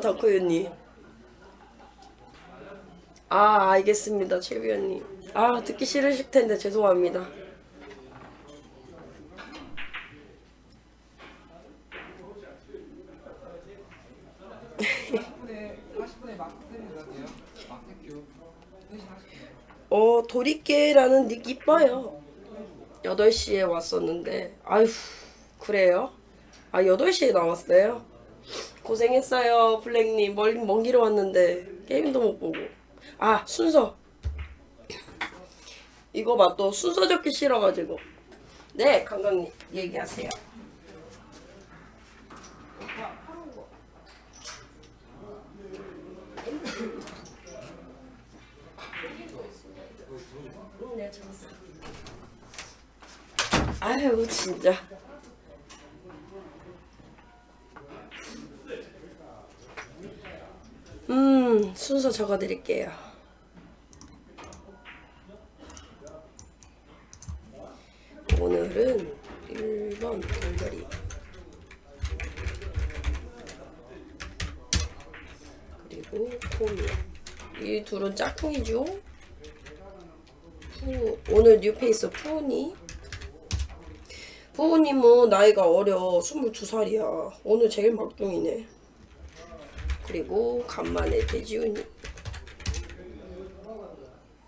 덕후유님. 아 알겠습니다 최비원님. 아 듣기 싫으실 텐데 죄송합니다 어 도리깨라는 닉 이뻐요. 8시에 왔었는데 아휴 그래요? 아 8시에 나왔어요? 고생했어요 블랙님. 멀, 먼 길에 왔는데 게임도 못 보고. 아 순서. 이거 봐 또 순서 적기 싫어가지고. 네 강강님 얘기하세요 네, 잡았어. 아유 진짜. 음 순서 적어드릴게요. 오늘은 1번 돌돌이 그리고 코미야 이 둘은 짝꿍이죠? 푸, 오늘 뉴페이스 푸우니 푸우님은 나이가 어려 22살이야. 오늘 제일 막둥이네. 그리고 간만에 배지훈이.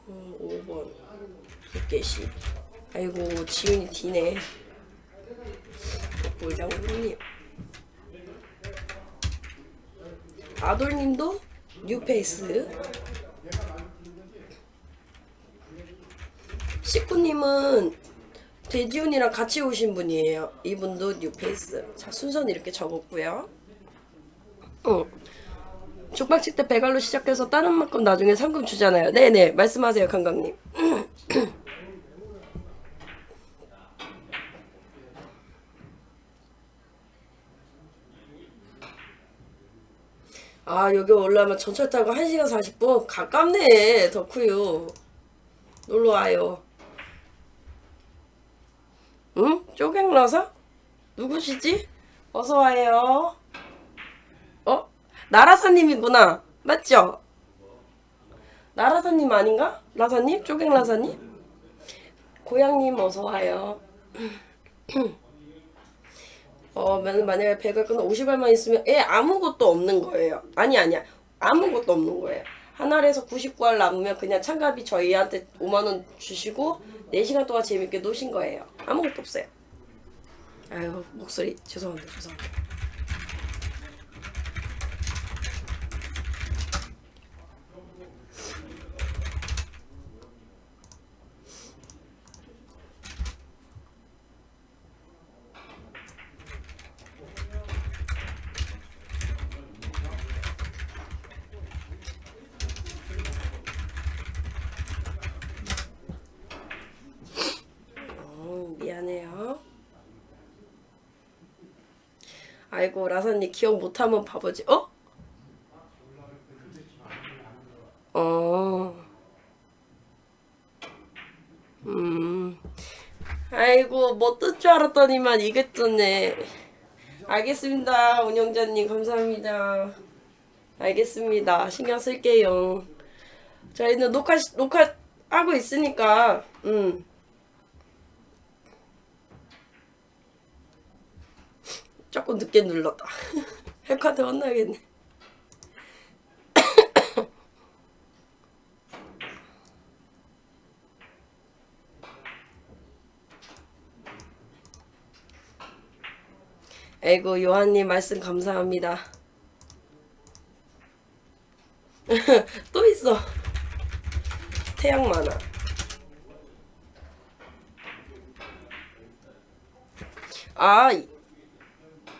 음, 5번. 국계시 아이고 지훈이 D네. 물장군님. 아돌님도 뉴페이스. 식구님은 대지훈이랑 같이 오신 분이에요. 이분도 뉴페이스. 자 순서는 이렇게 적었고요. 응. 족박치 때 배갈로 시작해서 다른 만큼 나중에 상금 주잖아요. 네네 말씀하세요 강강님. 아 여기 올라오면 전철 타고 1시간 40분? 가깝네 덕후유 놀러와요 응? 쪼갱라사? 누구시지? 어서와요 어? 나라사님이구나 맞죠? 나라사님 아닌가? 라사님? 쪼갱 라사님? 고양님 어서와요 어, 만- 만약에 100을 끊어 50알만 있으면 애 아무것도 없는 거예요. 아니 아니야. 아무것도 없는 거예요. 하나에서 99알 남으면 그냥 참가비 저희한테 5만원 주시고 4시간 동안 재밌게 노신 거예요. 아무것도 없어요. 아유 목소리 죄송합니다. 죄송합니다. 어, 미안해요. 아이고 라사님 기억 못하면 바보지. 어? 어. 음. 아이고 뭐뜬줄 알았더니만 이게 뜨네. 알겠습니다. 운영자님 감사합니다. 알겠습니다. 신경 쓸게요. 저희는 녹화 녹화 하고 있으니까 음. 조금 늦게 눌렀다. 헬카한테 혼나겠네. 아이고 요한님 말씀 감사합니다. 또 있어. 태양 만화. 아, 이-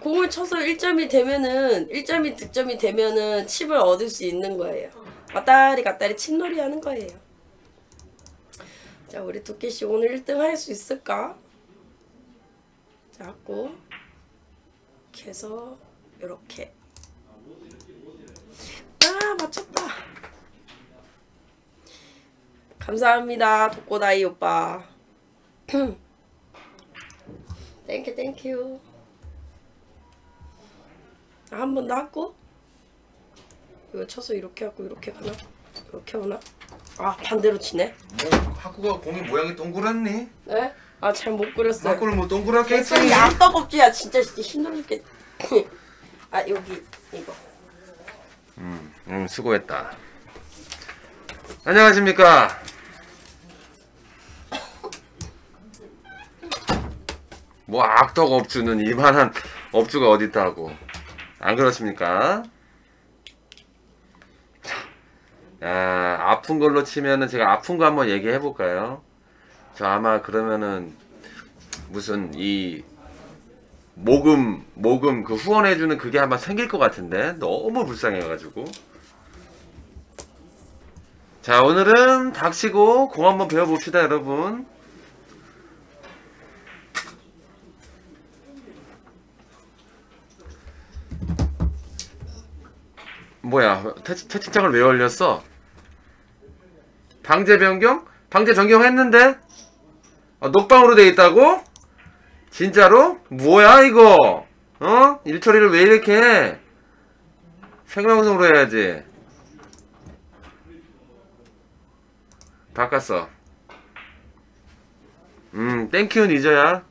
공을 쳐서 1점이 되면은 1점이 득점이 되면은 칩을 얻을 수 있는 거예요. 왔다리 갔다리 칩놀이 하는 거예요. 자, 우리 두께 씨 오늘 1등 할 수 있을까? 자고 이렇게 해서 이렇게 아 맞췄다. 감사합니다. 독고다이 오빠. thank you thank you. 아, 한번 더 하고 이거 쳐서 이렇게 하고 이렇게 가나? 이렇게 오나? 아 반대로 치네. 뭐 학구가 공이 모양이 동그랗니? 네? 아 잘 못 그렸어요. 학구를 뭐 동그랗게 했지? 개소리 야떡없지야 진짜 진짜 힘들어 죽겠. 아 여기 이거. 음, 음 수고했다. 안녕하십니까? 뭐 악덕 업주는 이만한 업주가 어디 있다고? 안 그렇습니까? 자, 야, 아픈 걸로 치면은 제가 아픈 거 한번 얘기해 볼까요? 저 아마 그러면은 무슨 이 모금 모금 그 후원해 주는 그게 아마 생길 것 같은데 너무 불쌍해 가지고 자 오늘은 닥치고 공 한번 배워봅시다 여러분 뭐야 태, 채팅창을 왜 올렸어 방제 변경? 방제 변경했는데 어, 녹방으로 돼 있다고? 진짜로? 뭐야 이거? 어? 일처리를 왜 이렇게 해? 생방송으로 해야지. 바꿨어. 음, 땡큐는 잊어야.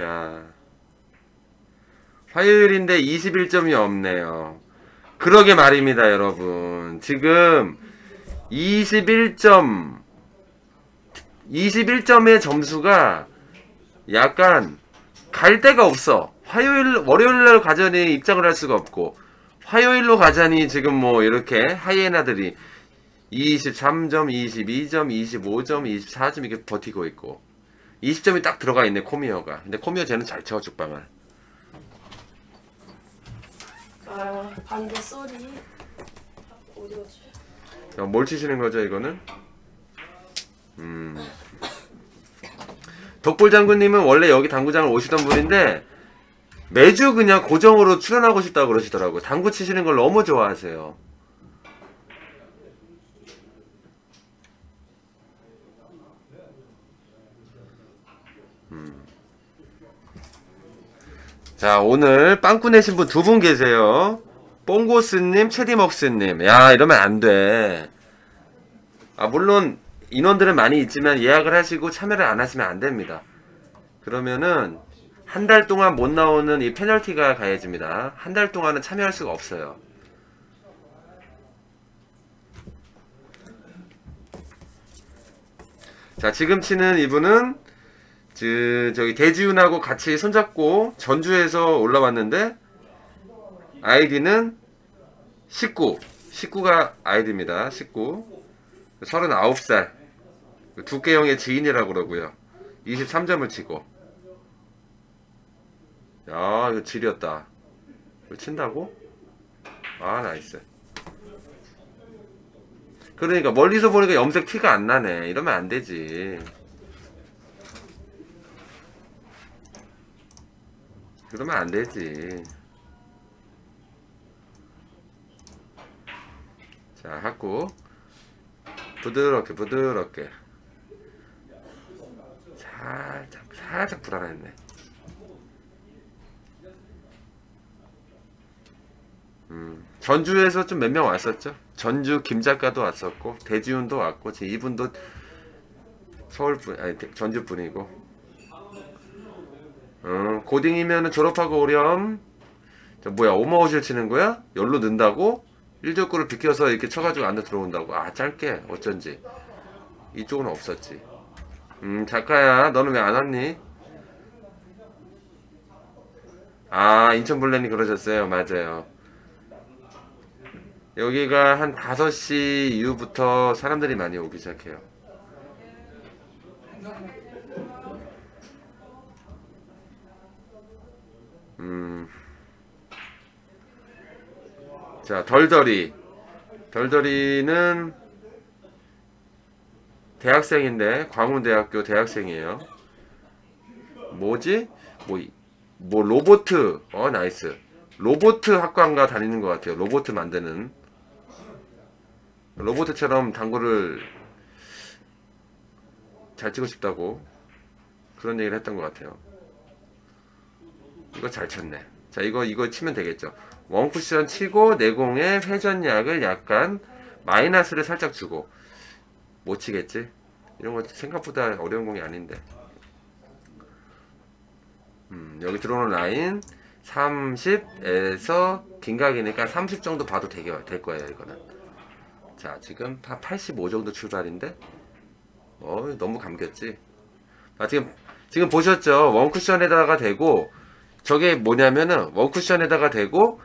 야. 화요일인데 21점이 없네요. 그러게 말입니다, 여러분. 지금 21점 21점의 점수가 약간 갈 데가 없어. 화요일 월요일 날 가자니 입장을 할 수가 없고 화요일로 가자니 지금 뭐 이렇게 하이에나들이 23점, 22점, 25점, 24점 이렇게 버티고 있고 20점이 딱 들어가 있네 코미어가. 근데 코미어 쟤는 잘쳐 죽방을. 아 반대 소리. 어디 갔지? 야, 뭘 치시는 거죠, 이거는? 음. 덕불 장군님은 원래 여기 당구장을 오시던 분인데, 매주 그냥 고정으로 출연하고 싶다고 그러시더라고요. 당구 치시는 걸 너무 좋아하세요. 자, 오늘 빵꾸 내신 분 두 분 계세요. 뽕고스님, 체디먹스님. 야, 이러면 안 돼. 아, 물론, 인원들은 많이 있지만 예약을 하시고 참여를 안 하시면 안 됩니다. 그러면은, 한 달 동안 못 나오는 이 페널티가 가해집니다. 한 달 동안은 참여할 수가 없어요. 자, 지금 치는 이분은, 그, 저기, 대지훈하고 같이 손잡고 전주에서 올라왔는데, 아이디는 19. 19가 아이디입니다. 19. 39살. 두께형의 지인이라고 그러고요. 23점을 치고. 야, 이거 지렸다. 이거 친다고? 아, nice. 그러니까 멀리서 보니까 염색 티가 안 나네. 이러면 안 되지. 그러면 안 되지. 자, 하고 부드럽게 부드럽게 살짝 살짝 불안했네. 음, 전주에서 좀 몇 명 왔었죠. 전주 김 작가도 왔었고 대지훈도 왔고 제 이분도 서울 분 아니 대- 전주 분이고. 음, 고딩이면 졸업하고 오렴. 저 뭐야 오마오실 치는 거야? 열로 넣는다고? 1족구를 비켜서 이렇게 쳐가지고 안에 들어온다고. 아, 짧게. 어쩐지. 이쪽은 없었지. 음, 작가야. 너는 왜 안 왔니? 아, 인천 블렌이 그러셨어요. 맞아요. 여기가 한 5시 이후부터 사람들이 많이 오기 시작해요. 음. 자, 덜덜이. 덜덜이는 대학생인데 광운대학교 대학생이에요. 뭐지? 뭐 이- 뭐 로보트 어 nice 로보트 학과인가 다니는 것 같아요 로보트 만드는 로보트처럼 당구를 잘 치고 싶다고 그런 얘기를 했던 것 같아요 이거 잘 쳤네. 자 이거 이거 치면 되겠죠. 원쿠션 치고 내공에 회전약을 약간 마이너스를 살짝 주고. 못 치겠지? 이런 거 생각보다 어려운 공이 아닌데. 음, 여기 들어오는 라인 30에서 긴각이니까 30 정도 봐도 되게, 될 거예요 이거는. 자 지금 한 85 정도 출발인데? 어 너무 감겼지? 아 지금 지금 보셨죠? 원쿠션에다가 대고 저게 뭐냐면은 원쿠션에다가 대고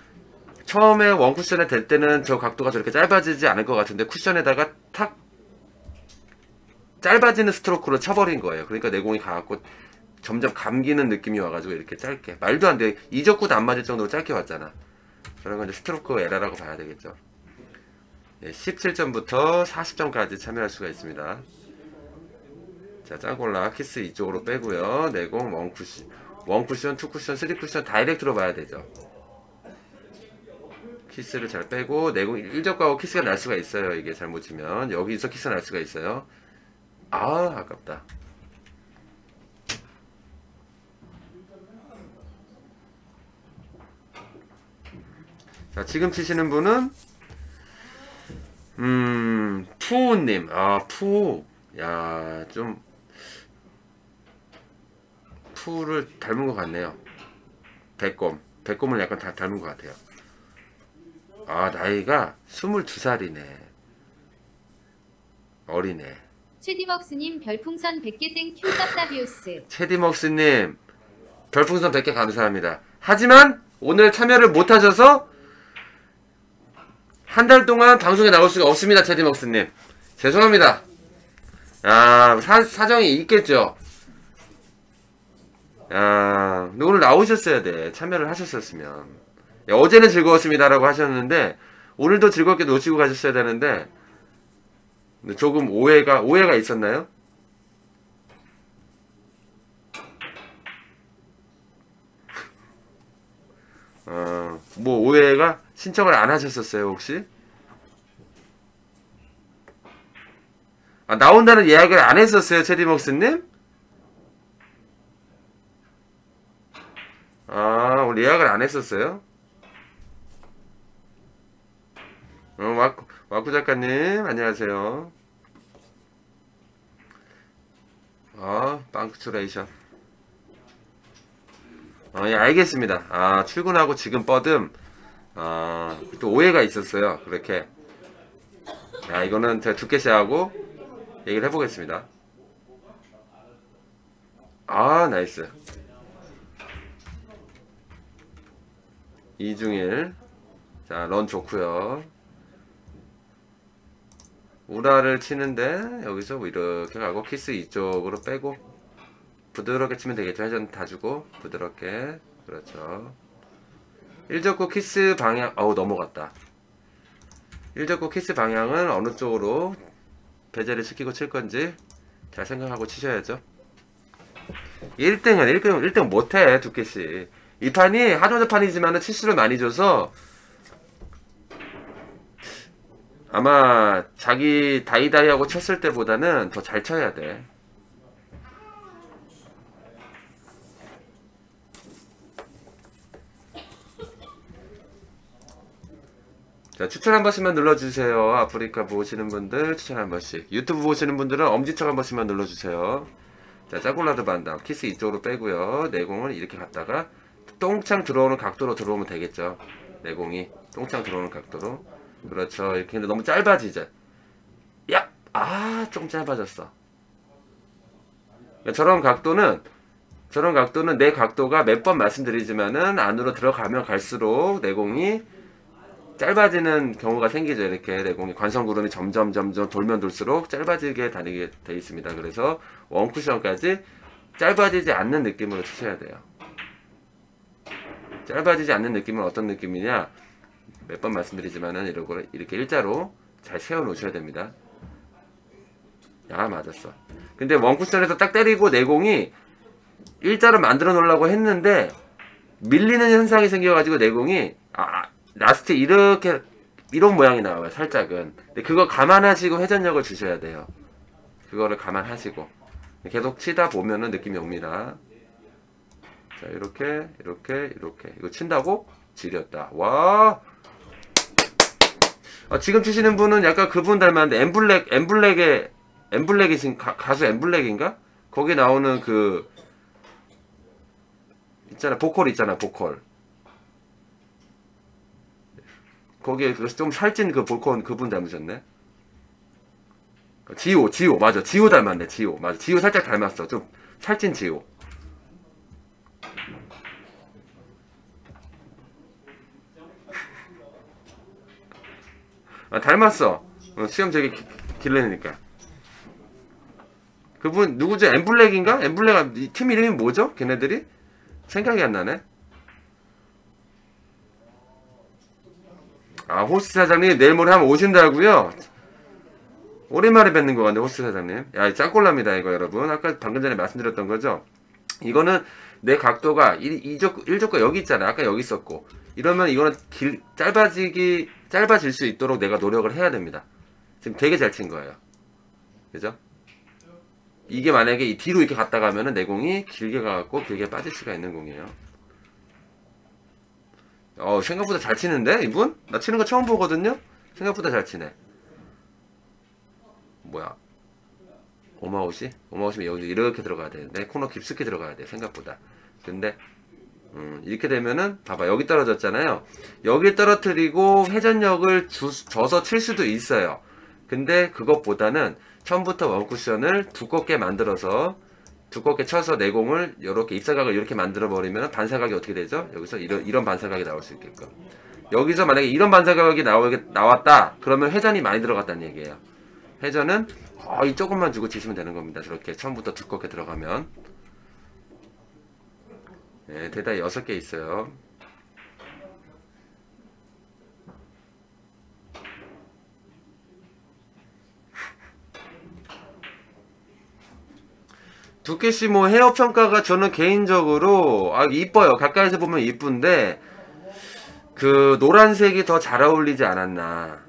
처음에 원쿠션에 댈 때는 저 각도가 저렇게 짧아지지 않을 것 같은데 쿠션에다가 탁 짧아지는 스트로크로 쳐버린 거예요. 그러니까 내공이 가갖고 점점 감기는 느낌이 와가지고 이렇게 짧게. 말도 안 돼. 이적구도 안 맞을 정도로 짧게 왔잖아. 그런 건 이제 스트로크 에러라고 봐야 되겠죠. 예, 17점부터 40점까지 참여할 수가 있습니다. 자 짱골라 키스 이쪽으로 빼고요. 내공 원쿠션 원쿠션 투쿠션 쓰리쿠션 다이렉트로 봐야 되죠 키스를 잘 빼고 내공 1적하고 키스가 날 수가 있어요 이게 잘못 치면 여기서 키스가 날 수가 있어요 아 아깝다 자, 지금 치시는 분은, 음, 푸우님. 아, 푸우. 야, 좀, 푸우를 닮은 것 같네요. 백곰. 백곰을 약간 다 닮은 것 같아요. 아, 나이가 22살이네. 어리네. 최디먹스님 별풍선 100개 thank you 쌉다비오스 체디먹스님, 별풍선 100개 감사합니다. 하지만, 오늘 참여를 못하셔서, 한 달 동안 방송에 나올 수가 없습니다, 체디먹스님. 죄송합니다. 아, 사, 사정이 있겠죠? 아, 근데 오늘 나오셨어야 돼. 참여를 하셨었으면. 야, 어제는 즐거웠습니다라고 하셨는데, 오늘도 즐겁게 노시고 가셨어야 되는데, 조금 오해가, 오해가 있었나요? 어, 뭐 오해가 신청을 안 하셨었어요 혹시? 아, 나온다는 예약을 안 했었어요 체리먹스님? 아 오늘 예약을 안 했었어요? 어, 와쿠, 와쿠 작가님 안녕하세요 아 빵크츄레이션 아, 예, 알겠습니다. 아, 출근하고 지금 뻗음. 아, 또 오해가 있었어요. 그렇게. 아, 이거는 제가 두께씨하고 얘기를 해보겠습니다. 아, nice. 이중일. 자, run 좋고요 우라를 치는데, 여기서 뭐 이렇게 가고, 키스 이쪽으로 빼고, 부드럽게 치면 되겠죠. 회전 다 주고 부드럽게 그렇죠. 1적구 키스 방향 어우 넘어갔다. 1적구 키스 방향은 어느 쪽으로 배제를 시키고 칠 건지 잘 생각하고 치셔야죠. 1등은 1등 1등 못해 두께씨. 이 판이 하드워드 판이지만은 치수를 많이 줘서 아마 자기 다이다이하고 쳤을 때보다는 더 잘 쳐야 돼. 자, 추천 한 번씩만 눌러주세요. 아프리카 보시는 분들 추천 한 번씩. 유튜브 보시는 분들은 엄지척 한 번씩만 눌러주세요. 자, 짜골라드 반담. 키스 이쪽으로 빼고요. 내공을 이렇게 갔다가 똥창 들어오는 각도로 들어오면 되겠죠. 내공이 똥창 들어오는 각도로. 그렇죠. 이렇게 근데 너무 짧아지죠. 야! 아, 좀 짧아졌어. 그러니까 저런 각도는 저런 각도는 내 각도가 몇 번 말씀드리지만은 안으로 들어가면 갈수록 내공이 짧아지는 경우가 생기죠. 이렇게 내공이 관성구름이 점점 점점 돌면 돌수록 짧아지게 다니게 돼 있습니다. 그래서 원쿠션까지 짧아지지 않는 느낌으로 치셔야 돼요. 짧아지지 않는 느낌은 어떤 느낌이냐? 몇 번 말씀드리지만은 이러고 이렇게 일자로 잘 세워 놓으셔야 됩니다. 야 맞았어. 근데 원쿠션에서 딱 때리고 내공이 일자로 만들어 놓으려고 했는데 밀리는 현상이 생겨가지고 내공이 아 라스트 이렇게 이런 모양이 나와요 살짝은 근데 그거 감안하시고 회전력을 주셔야 돼요 그거를 감안하시고 계속 치다 보면은 느낌이 옵니다 자 이렇게 이렇게 이렇게. 이거 친다고? 지렸다. 와! 아, 지금 치시는 분은 약간 그분 닮았는데 엠블랙 엠블랙의 엠블랙이신 가, 가수 엠블랙인가? 거기 나오는 그 있잖아 보컬 있잖아 보컬. 거기에 그좀 살찐 그 보컬 그분 닮으셨네. 지호 지호. 맞아. 지호 닮았네 지호. 맞아. 지호 살짝 닮았어. 좀 살찐 지호 아 닮았어 어, 수염 되게 기- 길러니까 그분 누구죠 엠블랙인가 엠블랙 이팀 이름이 뭐죠 걔네들이 생각이 안 나네. 아, 호스 사장님 내일 모레 한번 오신다고요? 오랜만에 뵙는 것 같네, 호스 사장님. 야, 짱꼴랍니다, 이거 여러분. 아까 방금 전에 말씀드렸던 거죠? 이거는 내 각도가 일, 이적, 일적과 여기 있잖아. 아까 여기 있었고. 이러면 이거는 길, 짧아지기, 짧아질 수 있도록 내가 노력을 해야 됩니다. 지금 되게 잘 친 거예요. 그죠? 이게 만약에 이 뒤로 이렇게 갔다 가면은 내 공이 길게 가갖고 길게 빠질 수가 있는 공이에요. 어, 생각보다 잘 치는데, 이분? 나 치는 거 처음 보거든요? 생각보다 잘 치네. 뭐야. 오마웃이? 오마웃이면 여기 이렇게 들어가야 되는데, 코너 깊숙이 들어가야 돼, 생각보다. 근데, 음, 이렇게 되면은, 봐봐, 여기 떨어졌잖아요. 여기 떨어뜨리고 회전력을 주, 줘서 칠 수도 있어요. 근데 그것보다는 처음부터 원쿠션을 두껍게 만들어서 두껍게 쳐서 내공을 이렇게 입사각을 이렇게 만들어 버리면 반사각이 어떻게 되죠? 여기서 이런 이런 반사각이 나올 수 있게끔 여기서 만약에 이런 반사각이 나오, 나왔다 그러면 회전이 많이 들어갔다는 얘기예요 회전은 거의 조금만 주고 치시면 되는 겁니다 저렇게 처음부터 두껍게 들어가면 네, 대다 6개 있어요 두께 씨 뭐 헤어 평가가 저는 개인적으로 아 이뻐요. 가까이서 보면 이쁜데 그 노란색이 더 잘 어울리지 않았나.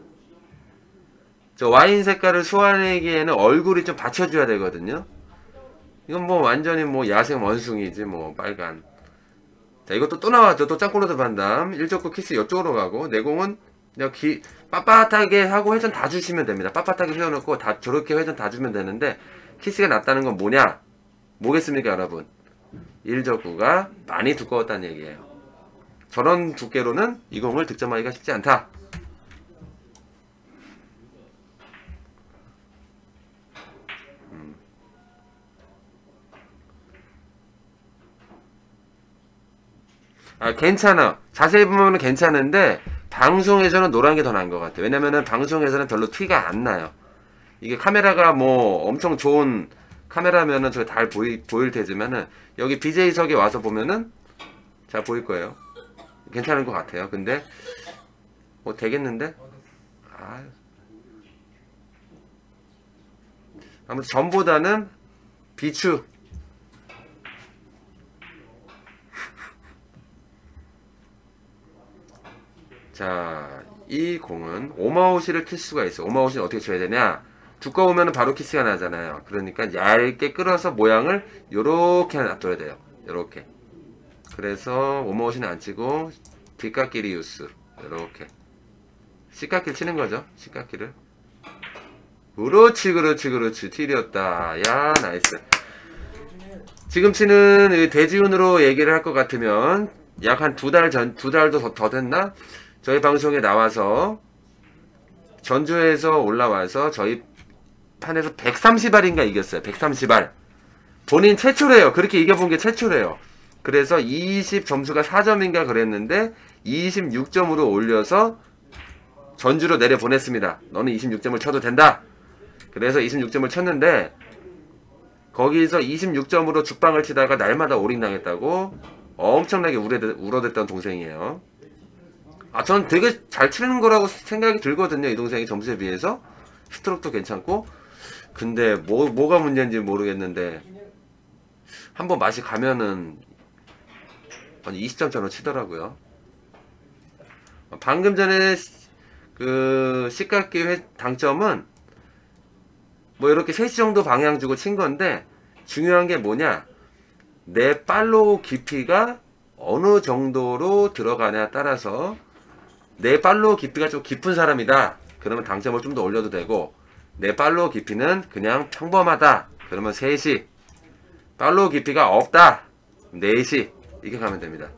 저 와인 색깔을 소화내기에는 얼굴이 좀 받쳐줘야 되거든요. 이건 뭐 완전히 뭐 야생 원숭이지 뭐 빨간. 자 이것도 또 나왔죠. 또 장 클로드 반담. 일적구 키스 이쪽으로 가고 내공은 그냥 기 빳빳하게 하고 회전 다 주시면 됩니다. 빳빳하게 세워놓고 다 저렇게 회전 다 주면 되는데 키스가 났다는 건 뭐냐? 뭐겠습니까 여러분? 일적구가 많이 두꺼웠다는 얘기예요. 저런 두께로는 이 공을 득점하기가 쉽지 않다. 아 괜찮아. 자세히 보면 괜찮은데 방송에서는 노란 게 더 나은 것 같아요. 왜냐면은 방송에서는 별로 티가 안 나요. 이게 카메라가 뭐 엄청 좋은 카메라면은 저 잘 보이, 보일 테지만은 여기 BJ석에 와서 보면은 잘 보일 거예요. 괜찮은 것 같아요. 근데 뭐 되겠는데? 아. 아무튼 전보다는 비추 자, 이 공은 오마우시를 킬 수가 있어. 오마우시는 어떻게 쳐야 되냐? 두꺼우면 바로 키스가 나잖아요. 그러니까 얇게 끌어서 모양을 요렇게 놔둬야 돼요. 요렇게. 그래서 오마우시는 안 치고 뒷깎이리 유스. 요렇게. C깎기를 치는 거죠. C깎기를. 그렇지, 그렇지, 그렇지. 틸이었다. 야, nice. 지금 치는 이 대지운으로 얘기를 할 것 같으면 약 한 두 달 전, 두 달도 더, 더 됐나? 저희 방송에 나와서 전주에서 올라와서 저희 판에서 130알인가 이겼어요. 130알. 본인 최초래요. 그렇게 이겨본 게 최초래요. 그래서 20 점수가 4점인가 그랬는데 26점으로 올려서 전주로 내려 보냈습니다. 너는 26점을 쳐도 된다. 그래서 26점을 쳤는데 거기서 26점으로 죽방을 치다가 날마다 오링 당했다고 엄청나게 우려대, 울어댔던 동생이에요. 아, 전 되게 잘 치는 거라고 생각이 들거든요. 이 동생이 점수에 비해서. 스트로크도 괜찮고. 근데 뭐, 뭐가 문제인지 모르겠는데 한번 맛이 가면은 한 20점 전후 치더라고요. 방금 전에 그 시각기 회 당점은 뭐 이렇게 3시 정도 방향 주고 친 건데 중요한 게 뭐냐 내 팔로우 깊이가 어느 정도로 들어가냐에 따라서 내 팔로우 깊이가 좀 깊은 사람이다. 그러면 당점을 좀 더 올려도 되고 내 팔로우 깊이는 그냥 평범하다. 그러면 3시. 팔로우 깊이가 없다. 4시. 이렇게 가면 됩니다.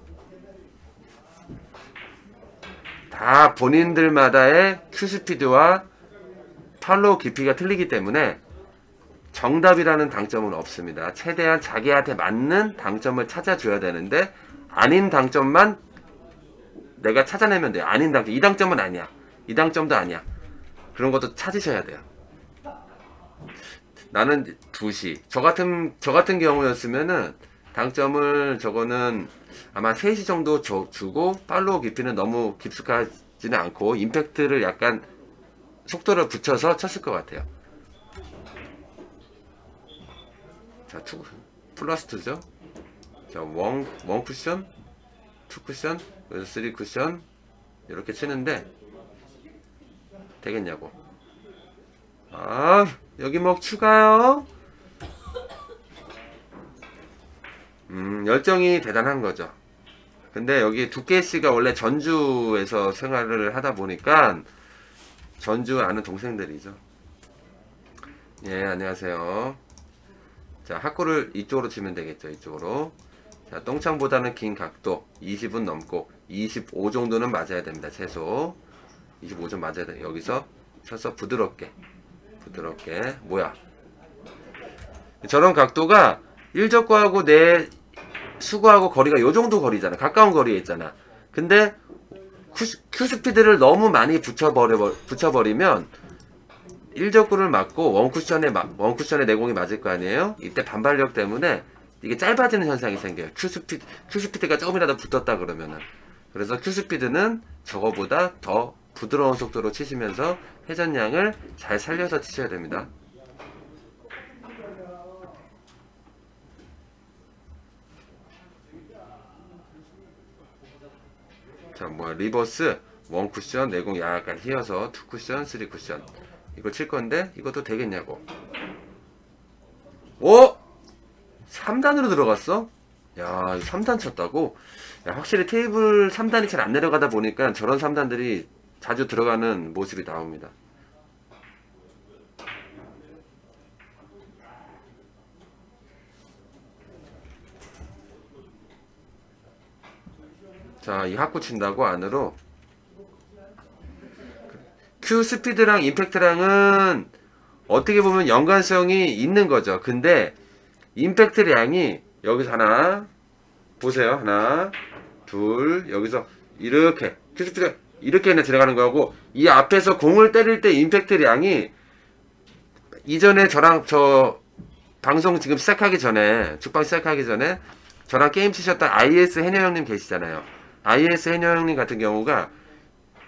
다 본인들마다의 큐스피드와 팔로우 깊이가 틀리기 때문에 정답이라는 당점은 없습니다. 최대한 자기한테 맞는 당점을 찾아줘야 되는데 아닌 당점만 내가 찾아내면 돼요. 아닌 당점, 이 당점은 아니야. 이 당점도 아니야. 그런 것도 찾으셔야 돼요. 나는 2시. 저 같은 저 같은 경우였으면은 당점을 저거는 아마 3시 정도 줘- 주고 follow 깊이는 너무 깊숙하지는 않고 임팩트를 약간 속도를 붙여서 쳤을 것 같아요. 자, two, plus 2죠. 자, one, one 쿠션, two 쿠션, 그래서 three 쿠션, 이렇게 치는데, 되겠냐고. 아, 여기 뭐 추가요? 음, 열정이 대단한 거죠. 근데 여기 두께 씨가 원래 전주에서 생활을 하다 보니까 전주 아는 동생들이죠. 예, 안녕하세요. 자, 학구를 이쪽으로 치면 되겠죠, 이쪽으로. 자, 똥창보다는 긴 각도 20은 넘고 25 정도는 맞아야 됩니다, 최소. 25점 맞아야 돼. 여기서 쳐서 부드럽게. 부드럽게. 뭐야? 저런 각도가 1적구하고 내 수구하고 거리가 요 정도 거리잖아. 가까운 거리에 있잖아. 근데 큐- 큐스피드를 너무 많이 붙여버려, 붙여버리면 1적구를 맞고 one쿠션에, 마- one쿠션에 내공이 맞을 거 아니에요? 이때 반발력 때문에 이게 짧아지는 현상이 생겨요. 큐 스피드, 큐 스피드가 조금이라도 붙었다 그러면은. 그래서 큐 스피드는 저거보다 더 부드러운 속도로 치시면서 회전량을 잘 살려서 치셔야 됩니다. 자, 뭐 reverse, one 쿠션, 내공 약간 휘어서 two 쿠션, three 쿠션. 이거 칠 건데 이것도 되겠냐고. 오! 3단으로 들어갔어? 야, 3단 쳤다고? 야, 확실히 테이블 3단이 잘 안 내려가다 보니까 저런 3단들이 자주 들어가는 모습이 나옵니다. 자, 이 학구 친다고 안으로 Q 스피드랑 임팩트랑은 어떻게 보면 연관성이 있는 거죠. 근데 임팩트량이 여기서 하나 보세요. 하나, 둘, 여기서 이렇게 스피드 이렇게 그냥 들어가는 거고 이 앞에서 공을 때릴 때 임팩트량이 이전에 저랑 저 방송 지금 시작하기 전에 죽방 시작하기 전에 저랑 게임 치셨던 IS 해녀 형님 계시잖아요. IS 해녀 형님 같은 경우가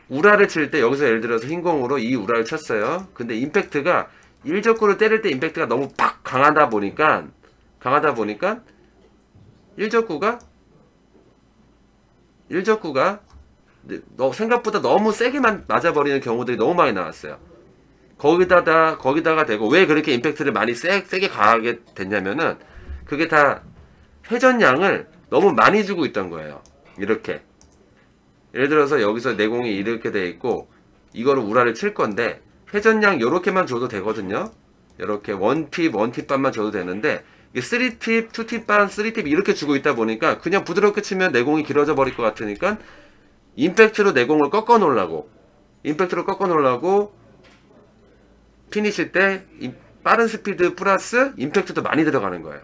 우라를 칠 때 여기서 예를 들어서 흰 공으로 이 우라를 쳤어요. 근데 임팩트가 1적구를 때릴 때 임팩트가 너무 팍 강하다 보니까 강하다 보니까 1적구가 1적구가 너 생각보다 너무 세게만 맞아버리는 경우들이 너무 많이 나왔어요. 거기다가 거기다가 대고 왜 그렇게 임팩트를 많이 세, 세게 가하게 됐냐면은 그게 다 회전량을 너무 많이 주고 있던 거예요. 이렇게 예를 들어서 여기서 내공이 이렇게 돼 있고 이거를 우라를 칠 건데 회전량 요렇게만 줘도 되거든요. 이렇게 one팁 one팁 반만 줘도 되는데 3팁, 2팁 반, 3팁 이렇게 주고 있다 보니까 그냥 부드럽게 치면 내공이 길어져 버릴 것 같으니까 임팩트로 내공을 꺾어 놓으려고 임팩트로 꺾어 놓으려고 피니시 때 임- 빠른 스피드 플러스 임팩트도 많이 들어가는 거예요.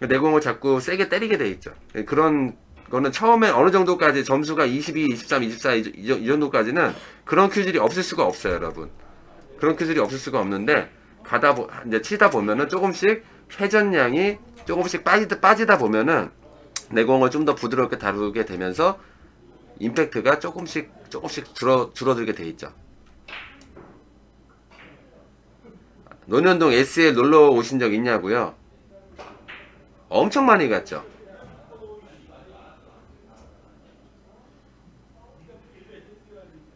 내공을 자꾸 세게 때리게 돼 있죠. 그런 거는 처음에 어느 정도까지 점수가 22, 23, 24 이, 정도까지는 그런 큐질이 없을 수가 없어요, 여러분. 그런 큐질이 없을 수가 없는데 가다 보, 이제 치다 보면은 조금씩 회전량이 조금씩 빠지다, 빠지다 보면은 내공을 좀 더 부드럽게 다루게 되면서 임팩트가 조금씩 조금씩 줄어, 줄어들게 돼 있죠. 노년동 SL 놀러 오신 적 있냐고요? 엄청 많이 갔죠.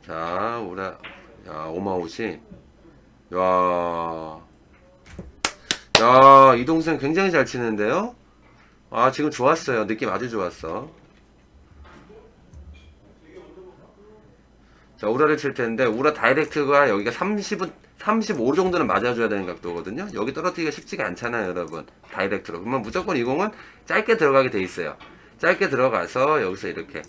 자, 오라, 야, 오마오시. 야, 야, 이 동생 굉장히 잘 치는데요? 아, 지금 좋았어요. 느낌 아주 좋았어. 자, 우라를 칠 텐데, 우라 다이렉트가 여기가 30은, 35 정도는 맞아줘야 되는 각도거든요? 여기 떨어뜨리기가 쉽지가 않잖아요, 여러분. 다이렉트로. 그러면 무조건 이 공은 짧게 들어가게 돼 있어요. 짧게 들어가서 여기서 이렇게.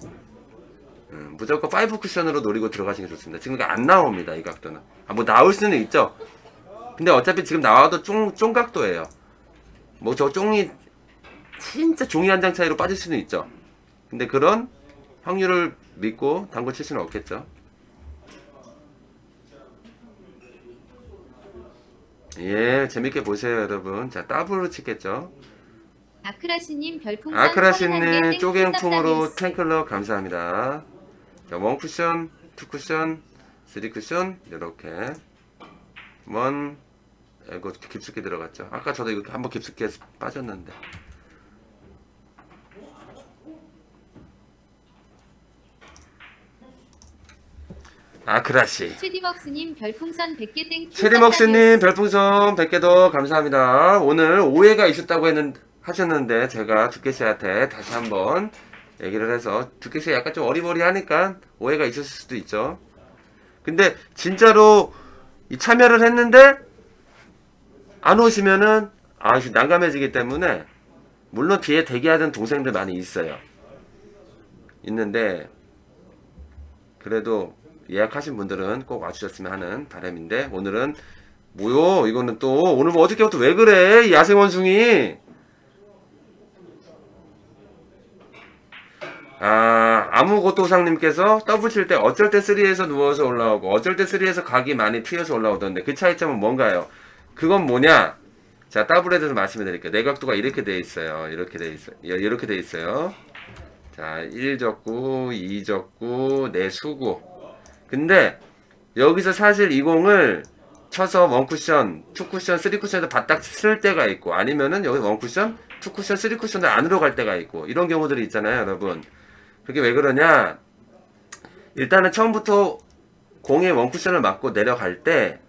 음, 무조건 5 쿠션으로 노리고 들어가시는 게 좋습니다. 지금 안 나옵니다, 이 각도는. 아, 뭐 나올 수는 있죠. 근데 어차피 지금 나와도 쫑, 쫑 각도예요. 뭐 저 쫑이 진짜 종이 한 장 차이로 빠질 수는 있죠. 근데 그런 확률을 믿고 당구 칠 수는 없겠죠. 예, 재밌게 보세요, 여러분. 자, 더블로 치겠죠. 아크라스님 별풍선 아크라시님 31개 쪼갱풍으로 땡큐 탱클럽 감사합니다. 자, one 쿠션, two 쿠션, three 쿠션 이렇게 one 이거 깊숙이 들어갔죠. 아까 저도 이거 한번 깊숙이 해서 빠졌는데. 아크라시. 체리먹스님 별풍선 100개 thank you 체리먹스님 별풍선 100개 더 감사합니다. 오늘 오해가 있었다고 했는, 하셨는데 제가 두께씨한테 다시 한번 얘기를 해서 두께씨 약간 좀 어리버리하니까 오해가 있었을 수도 있죠. 근데 진짜로 이 참여를 했는데 안 오시면은 아 난감해지기 때문에 물론 뒤에 대기하던 동생들 많이 있어요. 있는데 그래도 예약하신 분들은 꼭 와주셨으면 하는 바람인데 오늘은 뭐요 이거는 또 오늘 뭐 어저께부터 왜 그래 이 야생원숭이 아 아무것도상님께서 더블 칠 때 어쩔 때 3에서 누워서 올라오고 어쩔 때 3에서 각이 많이 튀어서 올라오던데 그 차이점은 뭔가요? 그건 뭐냐? 자 더블에 대해서 말씀해 드릴게요. 내각도가 이렇게 돼 있어요. 이렇게 돼 있어요. 이렇게 돼 있어요. 자 1적구 2적구 내 수구 근데 여기서 사실 이 공을 쳐서 one쿠션, two쿠션, three쿠션에서 바닥 쓸 때가 있고 아니면은 여기 one쿠션, two쿠션, three쿠션을 안으로 갈 때가 있고 이런 경우들이 있잖아요 여러분 그게 왜 그러냐? 일단은 처음부터 공에 one쿠션을 맞고 내려갈 때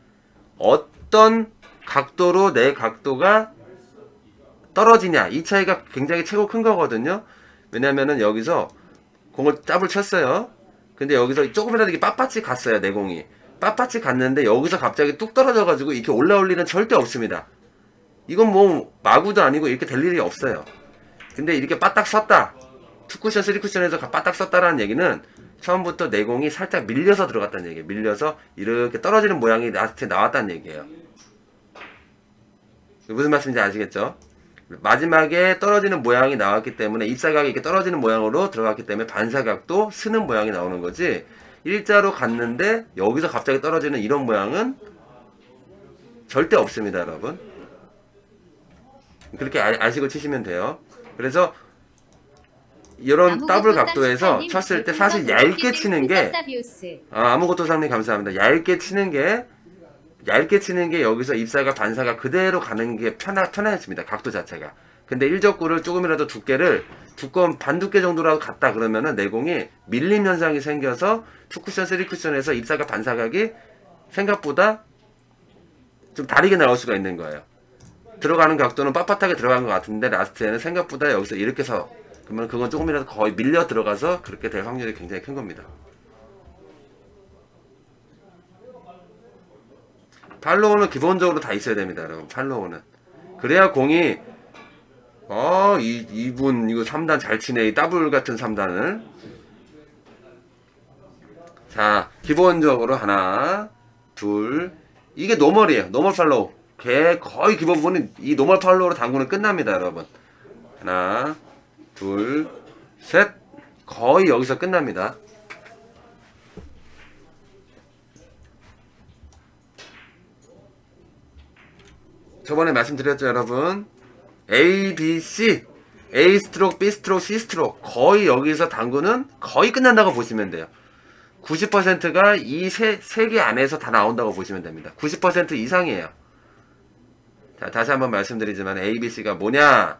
어떤 각도로 내 각도가 떨어지냐 이 차이가 굉장히 최고 큰 거거든요. 왜냐면은 여기서 공을 짭을 쳤어요. 근데 여기서 조금이라도 이게 빳빳이 갔어요 내 공이. 빳빳이 갔는데 여기서 갑자기 뚝 떨어져 가지고 이렇게 올라올 일은 절대 없습니다. 이건 뭐 마구도 아니고 이렇게 될 일이 없어요. 근데 이렇게 바닥 섰다 two쿠션 three쿠션에서 바닥 섰다라는 얘기는 처음부터 내공이 살짝 밀려서 들어갔다는 얘기예요. 밀려서 이렇게 떨어지는 모양이 라스트에 나왔다는 얘기예요. 무슨 말씀인지 아시겠죠? 마지막에 떨어지는 모양이 나왔기 때문에 입사각이 이렇게 떨어지는 모양으로 들어갔기 때문에 반사각도 쓰는 모양이 나오는 거지. 일자로 갔는데 여기서 갑자기 떨어지는 이런 모양은 절대 없습니다 여러분. 그렇게 아, 시고 치시면 돼요. 그래서 이런 더블 각도에서 쳤을 때 사실 얇게 치는 게 아, 아무것도 상님 감사합니다 얇게 치는 게 얇게 치는 게 여기서 입사각 반사각 그대로 가는 게 편하, 편하였습니다. 각도 자체가. 근데 일적구를 조금이라도 두께를 두꺼운 반 두께 정도라도 갔다 그러면은 내공이 밀림 현상이 생겨서 two쿠션, three쿠션에서 입사각 반사각이 생각보다 좀 다르게 나올 수가 있는 거예요. 들어가는 각도는 빳빳하게 들어간 것 같은데 라스트에는 생각보다 여기서 이렇게 서 그러면 그건 조금이라도 거의 밀려 들어가서 그렇게 될 확률이 굉장히 큰 겁니다. follow는 기본적으로 다 있어야 됩니다, 여러분. follow는. 그래야 공이, 어, 이, 이분, 이거 3단 잘 치네. 이 더블 같은 3단을. 자, 기본적으로 하나, 둘, 이게 normal이에요. normal follow. 걔 거의 기본 부분은 이 normal follow로 당구는 끝납니다, 여러분. 하나, 둘, 셋. 거의 여기서 끝납니다. 저번에 말씀드렸죠 여러분? A, B, C. A 스트로크, B 스트로크, C 스트로크 거의 여기서 당구는 거의 끝난다고 보시면 돼요. 90%가 이 세 세 개 안에서 다 나온다고 보시면 됩니다. 90% 이상이에요. 자 다시 한번 말씀드리지만 A, B, C가 뭐냐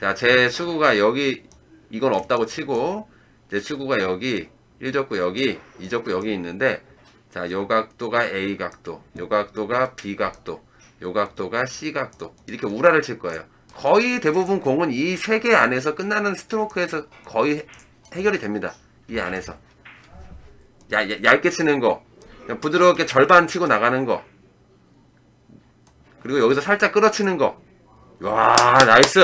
자 제 수구가 여기 이건 없다고 치고 제 수구가 여기 1적구 여기, 2적구 여기 있는데 자, 요 각도가 A 각도, 요 각도가 B 각도, 요 각도가 C 각도 이렇게 우라를 칠 거예요. 거의 대부분 공은 이 세 개 안에서 끝나는 스트로크에서 거의 해- 해결이 됩니다. 이 안에서 야, 야- 얇게 치는 거, 부드럽게 절반 치고 나가는 거, 그리고 여기서 살짝 끌어치는 거. 와, 나이스.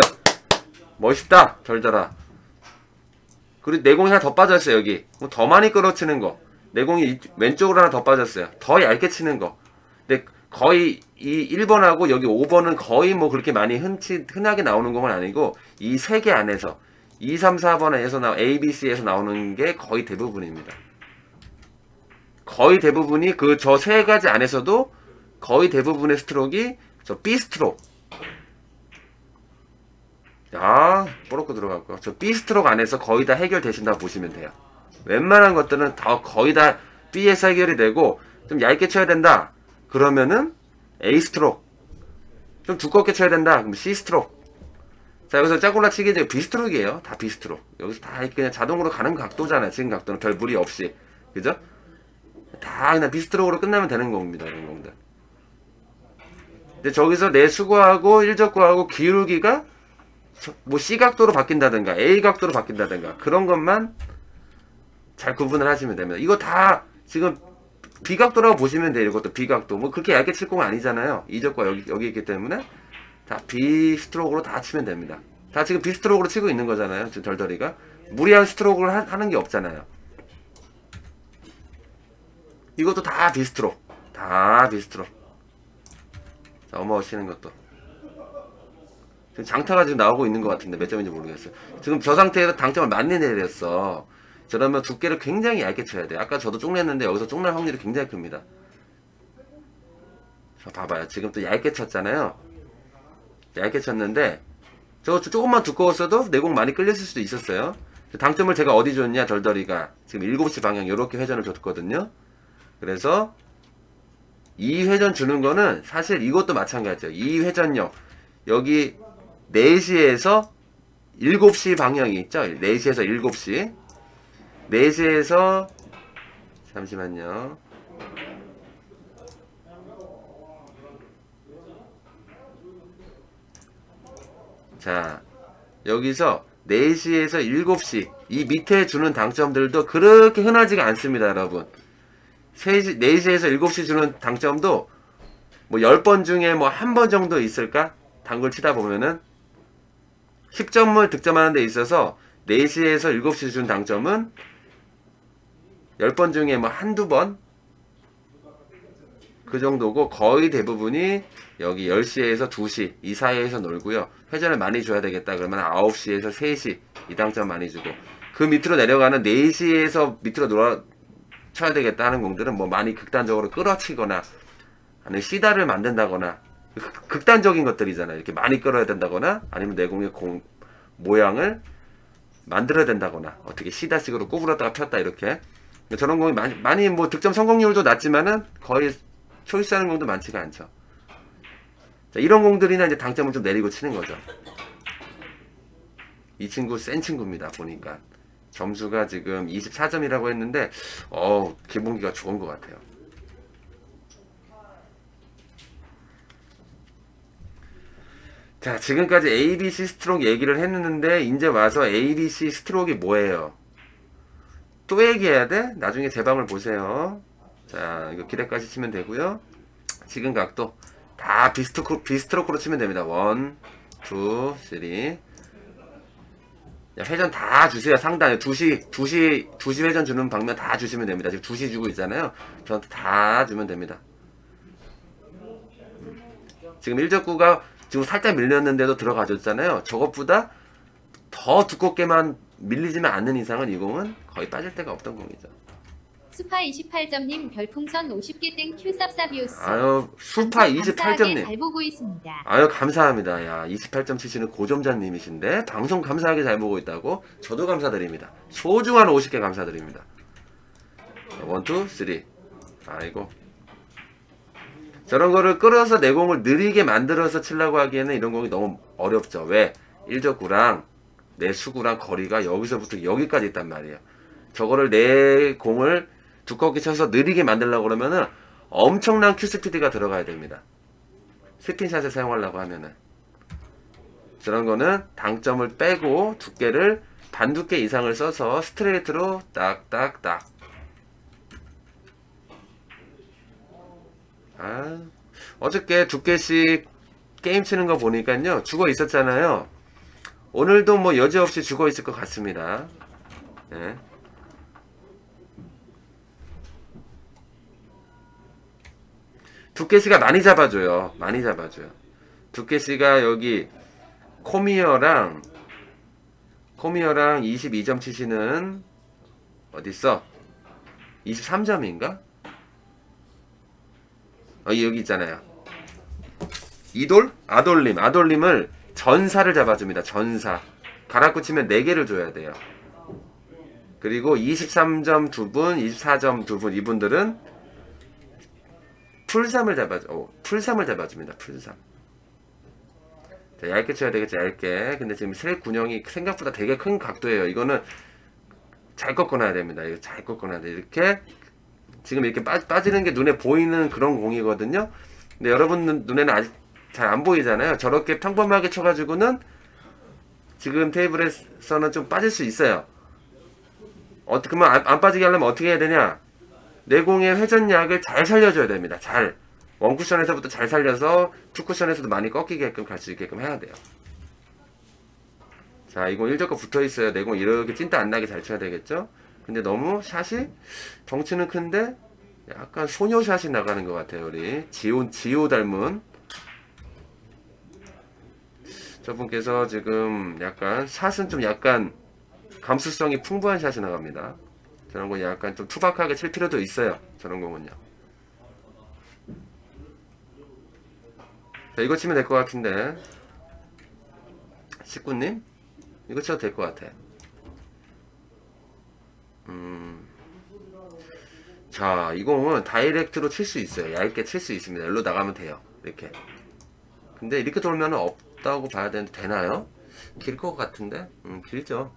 멋있다, 절더라. 그리고 내공이 하나 더 빠졌어요, 여기. 더 많이 끌어치는 거. 내공이 이- 왼쪽으로 하나 더 빠졌어요. 더 얇게 치는 거. 근데 거의 이 1번하고 여기 5번은 거의 뭐 그렇게 많이 흔치, 흔하게 나오는 건 아니고 이 세 개 안에서 2, 3, 4번에서 나 A, B, C에서 나오는 게 거의 대부분입니다. 거의 대부분이 그 저 세 가지 안에서도 거의 대부분의 스트로크이 저 B 스트로 크. 야, 뽀록고 들어갔고. 저 B 스트로크 안에서 거의 다 해결되신다고 보시면 돼요. 웬만한 것들은 다 거의 다 B에서 해결이 되고 좀 얇게 쳐야 된다. 그러면은 A 스트로크. 좀 두껍게 쳐야 된다. 그럼 C 스트로크. 자, 여기서 짜골라 치기 이제 B 스트로크예요. 다 B 스트로크. 여기서 다 그냥 자동으로 가는 각도잖아요. 지금 각도는 별 무리 없이. 그죠? 다 그냥 B 스트로크로 끝나면 되는 겁니다. 이런 겁니다. 근데 저기서 내 수고하고 일적구하고 기울기가 저- 뭐 C 각도로 바뀐다든가 A 각도로 바뀐다든가 그런 것만 잘 구분을 하시면 됩니다. 이거 다 지금 B 각도라고 보시면 돼요. 이것도 B 각도. 뭐 그렇게 얇게 칠건 아니잖아요. 이적과 여기 여기 있기 때문에 다 B 스트로크로 다 치면 됩니다. 다 지금 B 스트로크로 치고 있는 거잖아요. 지금 덜덜이가 무리한 스트로크를 하, 하는 게 없잖아요. 이것도 다 B 스트로크. 다 B 스트로크. 자, 어마어치는 것도. 지금 장타가 지금 나오고 있는 것 같은데 몇 점인지 모르겠어요. 지금 저 상태에서 당점을 많이 내렸어. 저러면 두께를 굉장히 얇게 쳐야 돼요. 아까 저도 쪽냈는데 여기서 쪽날 확률이 굉장히 큽니다. 자, 봐봐요. 지금 또 얇게 쳤잖아요. 얇게 쳤는데 저 조금만 두꺼웠어도 내공 많이 끌렸을 수도 있었어요. 당점을 제가 어디 줬냐 덜덜이가 지금 7시 방향 이렇게 회전을 줬거든요. 그래서 이 회전 주는 거는 사실 이것도 마찬가지예요. 이 회전력 여기 4시에서 7시 방향이 있죠. 4시에서 7시 4시에서 잠시만요. 자, 여기서 4시에서 7시 이 밑에 주는 당점들도 그렇게 흔하지가 않습니다, 여러분. 3시, 4시에서 7시 주는 당점도 뭐 10번 중에 뭐 한 번 정도 있을까? 당구를 치다 보면은 10점을 득점하는 데 있어서 4시에서 7시 주는 당점은 10번 중에 뭐 한두 번? 그 정도고 거의 대부분이 여기 10시에서 2시 이 사이에서 놀고요. 회전을 많이 줘야 되겠다 그러면 9시에서 3시 이 당점 많이 주고 그 밑으로 내려가는 4시에서 밑으로 놀아 쳐야 되겠다 하는 공들은 뭐 많이 극단적으로 끌어치거나 아니면 시다를 만든다거나 극- 극단적인 것들이잖아요. 이렇게 많이 끌어야 된다거나 아니면 내공의 공 모양을 만들어야 된다거나 어떻게 시다식으로 구부렸다가 폈다 이렇게 저런 공이 많이, 많이 뭐 득점 성공률도 낮지만은 거의 초이스하는 공도 많지가 않죠. 자, 이런 공들이나 이제 당점을 좀 내리고 치는 거죠. 이 친구 센 친구입니다. 보니까 점수가 지금 24점이라고 했는데 어 기본기가 좋은 것 같아요. 자 지금까지 ABC 스트로크 얘기를 했는데 이제 와서 ABC 스트로크이 뭐예요? 또 얘기해야 돼? 나중에 제 방을 보세요. 자 이거 기대까지 치면 되고요. 지금 각도 다 B 스트로크, B 스트로크로 치면 됩니다. one, two, three. 야, 회전 다 주세요. 상단에 2시, 2시, 2시 회전 주는 방면 다 주시면 됩니다. 지금 2시 주고 있잖아요. 저한테 다 주면 됩니다. 음. 지금 1적구가 지금 살짝 밀렸는데도 들어가줬잖아요. 저것보다 더 두껍게만 밀리지만 않는 이상은 이 공은 거의 빠질 데가 없던 공이죠. 스파 28점님 별풍선 50개 thank you 쌉쌉이오스. 아유, 수파 28점님. 잘 보고 있습니다. 아유 감사합니다. 야 28점 치시는 고점자님이신데 방송 감사하게 잘 보고 있다고 저도 감사드립니다. 소중한 50개 감사드립니다. one two three. 아이고 저런 거를 끌어서 내 공을 느리게 만들어서 치려고 하기에는 이런 공이 너무 어렵죠. 왜? 1적구랑 내 수구랑 거리가 여기서부터 여기까지 있단 말이에요. 저거를 내 공을 두껍게 쳐서 느리게 만들려고 그러면은 엄청난 큐 스피드가 들어가야 됩니다. 스핀샷을 사용하려고 하면은 저런 거는 당점을 빼고 두께를 반 두께 이상을 써서 스트레이트로 딱딱딱 아 어저께 두께씩 게임 치는 거 보니까요 죽어 있었잖아요 오늘도 뭐 여지없이 죽어 있을 것 같습니다 네. 두께씨가 많이 잡아줘요 많이 잡아줘요 두께씨가 여기 코미어랑 코미어랑 22점 치시는 어딨어? 23점인가? 어, 여기 있잖아요. 이돌? 아돌림. 아돌림을 전사를 잡아줍니다. 전사. 가라꾸 치면 4개를 줘야 돼요. 그리고 23점 두 분, 24점 두 분, 이분들은 풀삼을 잡아줘, 어, 풀삼을 잡아줍니다. 풀삼. 자, 얇게 쳐야 되겠죠, 얇게. 근데 지금 스랙 군형이 생각보다 되게 큰 각도예요. 이거는 잘 꺾어놔야 됩니다. 이거 잘 꺾어놔야 돼. 이렇게 지금 이렇게 빠, 빠지는 게 눈에 보이는 그런 공이거든요. 근데 여러분 눈, 눈에는 아직 잘 안 보이잖아요. 저렇게 평범하게 쳐가지고는 지금 테이블에서는 좀 빠질 수 있어요. 어떻게 그러면 안, 안 빠지게 하려면 어떻게 해야 되냐? 내공의 회전력을 잘 살려줘야 됩니다. 잘. 원쿠션에서부터 잘 살려서 투쿠션에서도 많이 꺾이게끔 갈 수 있게끔 해야 돼요. 자, 이거 1저거 붙어 있어요. 내공 이렇게 찐따 안 나게 잘 쳐야 되겠죠? 근데 너무 샷이 덩치는 큰데 약간 소녀샷이 나가는 것 같아요. 우리 지오 지오 닮은 저분께서 지금 약간 샷은 좀 약간 감수성이 풍부한 샷이 나갑니다. 저런 건 약간 좀 투박하게 칠 필요도 있어요. 저런 거군요. 자, 이거 치면 될 것 같은데. 식구님? 이거 쳐도 될 것 같아. 음. 자, 이 공은 다이렉트로 칠 수 있어요. 얇게 칠 수 있습니다. 일로 나가면 돼요. 이렇게. 근데 이렇게 돌면 없다고 봐야 되는데, 되나요? 길 것 같은데? 음, 길죠.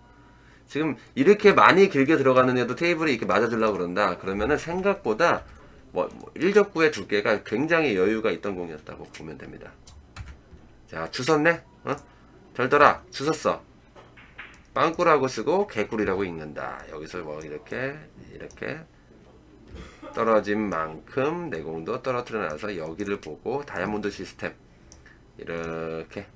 지금 이렇게 많이 길게 들어가는데도 테이블에 이렇게 맞아주려고 그런다. 그러면은 생각보다 뭐, 뭐 1적구의 두께가 굉장히 여유가 있던 공이었다고 보면 됩니다. 자, 주웠네? 어? 절더라, 주웠어. 빵꾸라고 쓰고 개꿀이라고 읽는다. 여기서 뭐 이렇게 이렇게 떨어진 만큼 내공도 떨어뜨려 놔서 여기를 보고 다이아몬드 시스템 이렇게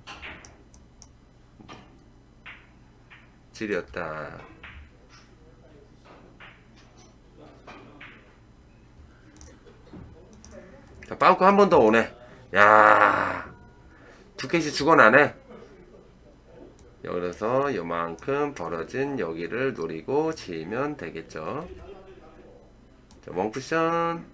지렸다. 자, 빵꾸 한 번 더 오네. 야, 두 개씩 죽어나네. 여기서 요만큼 벌어진 여기를 노리고 지으면 되겠죠. 자, 원쿠션.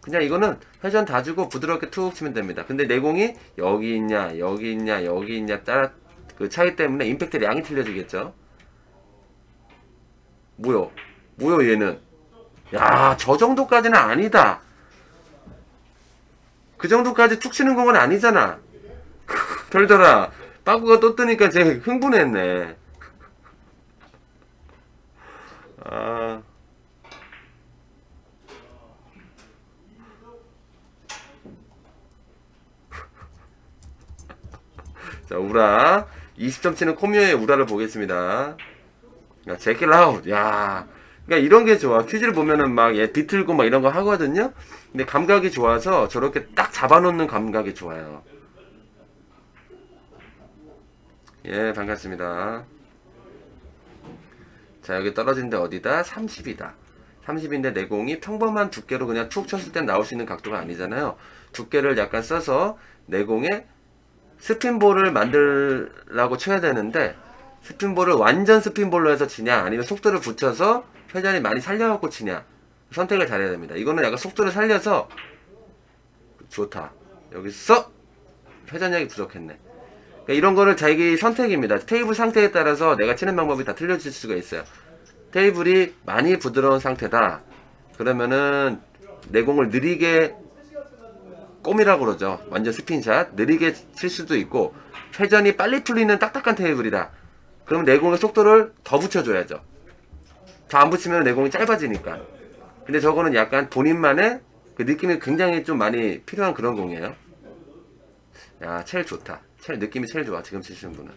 그냥 이거는 회전 다 주고 부드럽게 툭 치면 됩니다. 근데 내공이 여기 있냐, 여기 있냐, 여기 있냐 따라 그 차이 때문에 임팩트 양이 틀려지겠죠. 뭐요? 뭐요 얘는? 야, 저 정도까지는 아니다. 그 정도까지 툭 치는 공은 아니잖아. 덜덜아. 빠꾸가 또 뜨니까 쟤 흥분했네. 아. 자, 우라. 20점 치는 코미어의 우라를 보겠습니다. 야, 제킬 아웃. 야. 그러니까 이런 게 좋아. 퀴즈를 보면은 막 얘 비틀고 막 이런 거 하거든요. 근데 감각이 좋아서 저렇게 딱 잡아놓는 감각이 좋아요. 예, 반갑습니다. 자, 여기 떨어진데 어디다? 30이다. 30인데 내공이 평범한 두께로 그냥 툭 쳤을 땐 나올 수 있는 각도가 아니잖아요. 두께를 약간 써서 내공에 스핀볼을 만들라고 쳐야 되는데 스핀볼을 완전 스핀볼로 해서 치냐 아니면 속도를 붙여서 회전이 많이 살려갖고 치냐 선택을 잘해야 됩니다. 이거는 약간 속도를 살려서 좋다. 여기서 회전력이 부족했네. 그러니까 이런 거를 자기 선택입니다. 테이블 상태에 따라서 내가 치는 방법이 다 틀려질 수가 있어요. 테이블이 많이 부드러운 상태다. 그러면은 내공을 느리게 꼼이라고 그러죠. 완전 스핀샷. 느리게 칠 수도 있고 회전이 빨리 풀리는 딱딱한 테이블이다. 그럼 내공의 속도를 더 붙여줘야죠. 더 안 붙이면 내공이 짧아지니까. 근데 저거는 약간 본인만의 그 느낌이 굉장히 좀 많이 필요한 그런 공이에요. 야, 제일 좋다. 제일 느낌이 제일 좋아. 지금 치시는 분은.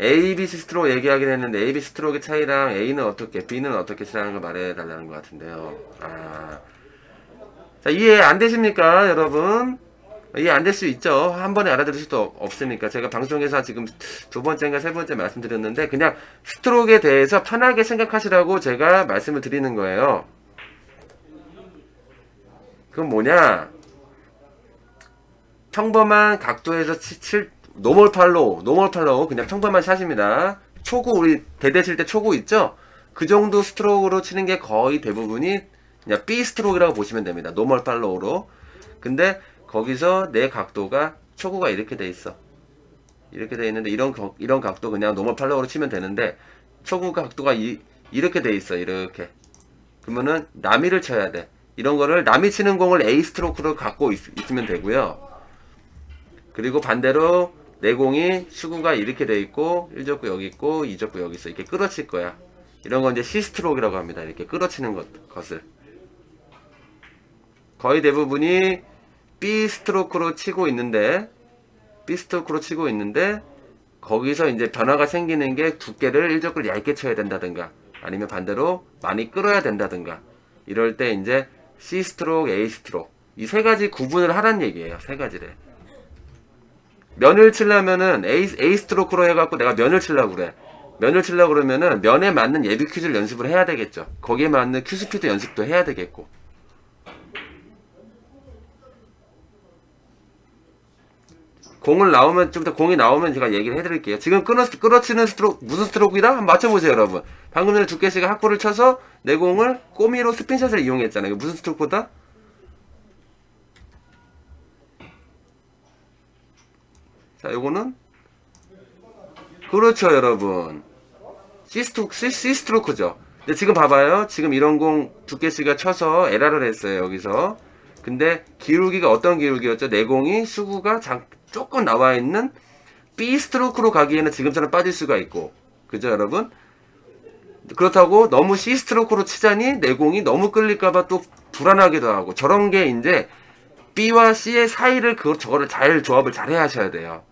A, B, C 스트로크 얘기하긴 했는데 A, B 스트로크의 차이랑 A는 어떻게, B는 어떻게 치라는 걸 말해달라는 것 같은데요. 아. 자, 이해 안 되십니까, 여러분? 이해 안 될 수 있죠. 한 번에 알아들을 수도 없으니까. 제가 방송에서 지금 두 번째인가 세 번째 말씀드렸는데, 그냥 스트로크에 대해서 편하게 생각하시라고 제가 말씀을 드리는 거예요. 그건 뭐냐? 평범한 각도에서 치, 칠, normal follow, normal follow, 그냥 평범한 샷입니다. 초구, 우리 대대 칠 때 초구 있죠? 그 정도 스트로크로 치는 게 거의 대부분이 그냥 B 스트로크라고 보시면 됩니다. normal follow로. 근데 거기서 내 각도가 초구가 이렇게 돼 있어. 이렇게 돼 있는데 이런 거- 이런 각도 그냥 normal follow로 치면 되는데 초구 각도가 이, 이렇게 돼 있어. 이렇게. 그러면은 남이를 쳐야 돼. 이런 거를 남이 치는 공을 A 스트로크로 갖고 있, 있으면 되고요. 그리고 반대로 내 공이 수구가 이렇게 돼 있고 1적구 여기 있고 2적구 여기 있어. 이렇게 끌어칠 거야. 이런 건 이제 C 스트로크라고 합니다. 이렇게 끌어치는 것, 것을. 거의 대부분이 B 스트로크로 치고 있는데 B 스트로크로 치고 있는데 거기서 이제 변화가 생기는 게 두께를 1적구를 얇게 쳐야 된다든가 아니면 반대로 많이 끌어야 된다든가 이럴 때 이제 C 스트로크, A 스트로크 이 세 가지 구분을 하란 얘기예요. 세 가지를. 면을 치려면은 A, A 스트로크로 해갖고 내가 면을 치려고 그래. 면을 치려고 그러면은 면에 맞는 예비 큐질을 연습을 해야 되겠죠. 거기에 맞는 큐 스피드 연습도 해야 되겠고. 공을 나오면 좀 더 공이 나오면 제가 얘기를 해드릴게요. 지금 끌어 끌어치는 스트로크 무슨 스트로크이다? 한번 맞춰보세요, 여러분. 방금 전에 두께 씨가 학구를 쳐서 내 공을 꼬미로 스핀샷을 이용했잖아요. 무슨 스트로크다? 자, 요거는 그렇죠, 여러분. 시스트로크, 시, 시스트로크죠. 근데 지금 봐봐요. 지금 이런 공 두께 씨가 쳐서 에라를 했어요, 여기서. 근데 기울기가 어떤 기울기였죠? 내공이 수구가 장, 조금 나와 있는 B 스트로크로 가기에는 지금처럼 빠질 수가 있고. 그죠, 여러분? 그렇다고 너무 C 스트로크로 치자니 내공이 너무 끌릴까봐 또 불안하기도 하고. 저런 게 이제 B와 C의 사이를 그 저거를 잘 조합을 잘 해야 하셔야 돼요.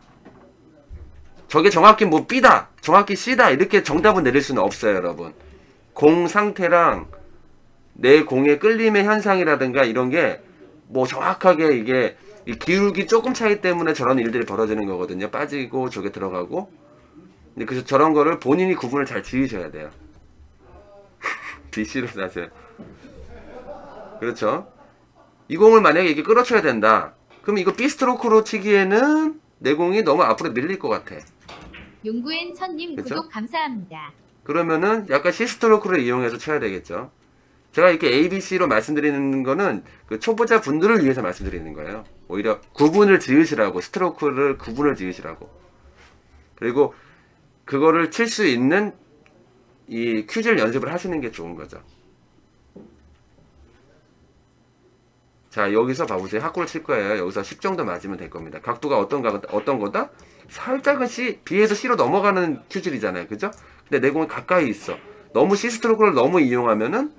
저게 정확히 뭐 B다, 정확히 C다 이렇게 정답을 내릴 수는 없어요, 여러분. 공 상태랑 내 공의 끌림의 현상이라든가 이런 게 뭐 정확하게 이게 이 기울기 조금 차이 때문에 저런 일들이 벌어지는 거거든요. 빠지고 저게 들어가고. 근데 그래서 저런 거를 본인이 구분을 잘 지으셔야 돼요. DC로 사세요. 그렇죠. 이 공을 만약에 이렇게 끌어쳐야 된다. 그럼 이거 B 스트로크로 치기에는 내 공이 너무 앞으로 밀릴 것 같아. 용구엔 천님 그쵸? 구독 감사합니다. 그러면은 약간 C 스트로크를 이용해서 쳐야 되겠죠. 제가 이렇게 A, B, C로 말씀드리는 거는 그 초보자 분들을 위해서 말씀드리는 거예요. 오히려 구분을 지으시라고, 스트로크를 구분을 지으시라고. 그리고 그거를 칠 수 있는 이 퀴즈를 연습을 하시는 게 좋은 거죠. 자, 여기서 봐보세요. 학구를 칠 거예요. 여기서 10 정도 맞으면 될 겁니다. 각도가 어떤, 가, 어떤 거다? 살짝은 C, B에서 C로 넘어가는 퀴즈이잖아요. 그죠? 근데 내 공이 가까이 있어. 너무 C 스트로크를 너무 이용하면은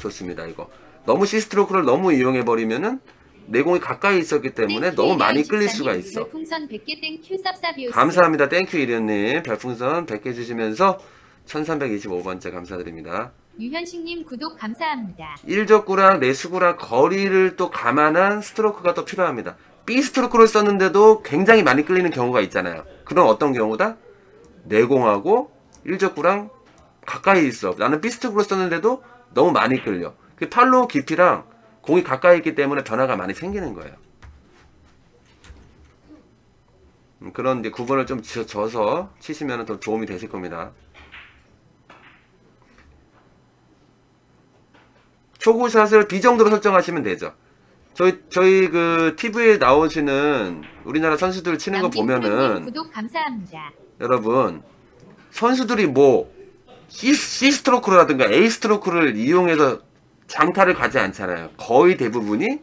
좋습니다. 이거 너무 C 스트로크를 너무 이용해 버리면은 내공이 가까이 있었기 때문에 너무 많이 끌릴 수가 있어. 별풍선 100개 thank you 쌉쌉이오스. 감사합니다. thank you 이련님 별풍선 100개 주시면서 1325번째 감사드립니다. 유현식님 구독 감사합니다. 1적구랑 내수구랑 거리를 또 감안한 스트로크가 또 필요합니다. B 스트로크를 썼는데도 굉장히 많이 끌리는 경우가 있잖아요. 그럼 어떤 경우다? 내공하고 1적구랑 가까이 있어. 나는 B 스트로크를 썼는데도 너무 많이 끌려. 그 팔로우 깊이랑 공이 가까이 있기 때문에 변화가 많이 생기는 거예요. 음, 그런 이제 구분을 좀 지- 져서 치시면 더 도움이 되실 겁니다. 초구샷을 B 정도로 설정하시면 되죠. 저희 저희 그 TV에 나오시는 우리나라 선수들 치는 거 보면은 구독 감사합니다. 여러분 선수들이 뭐 C, C 스트로크라든가 A 스트로크를 이용해서 장타를 가지 않잖아요. 거의 대부분이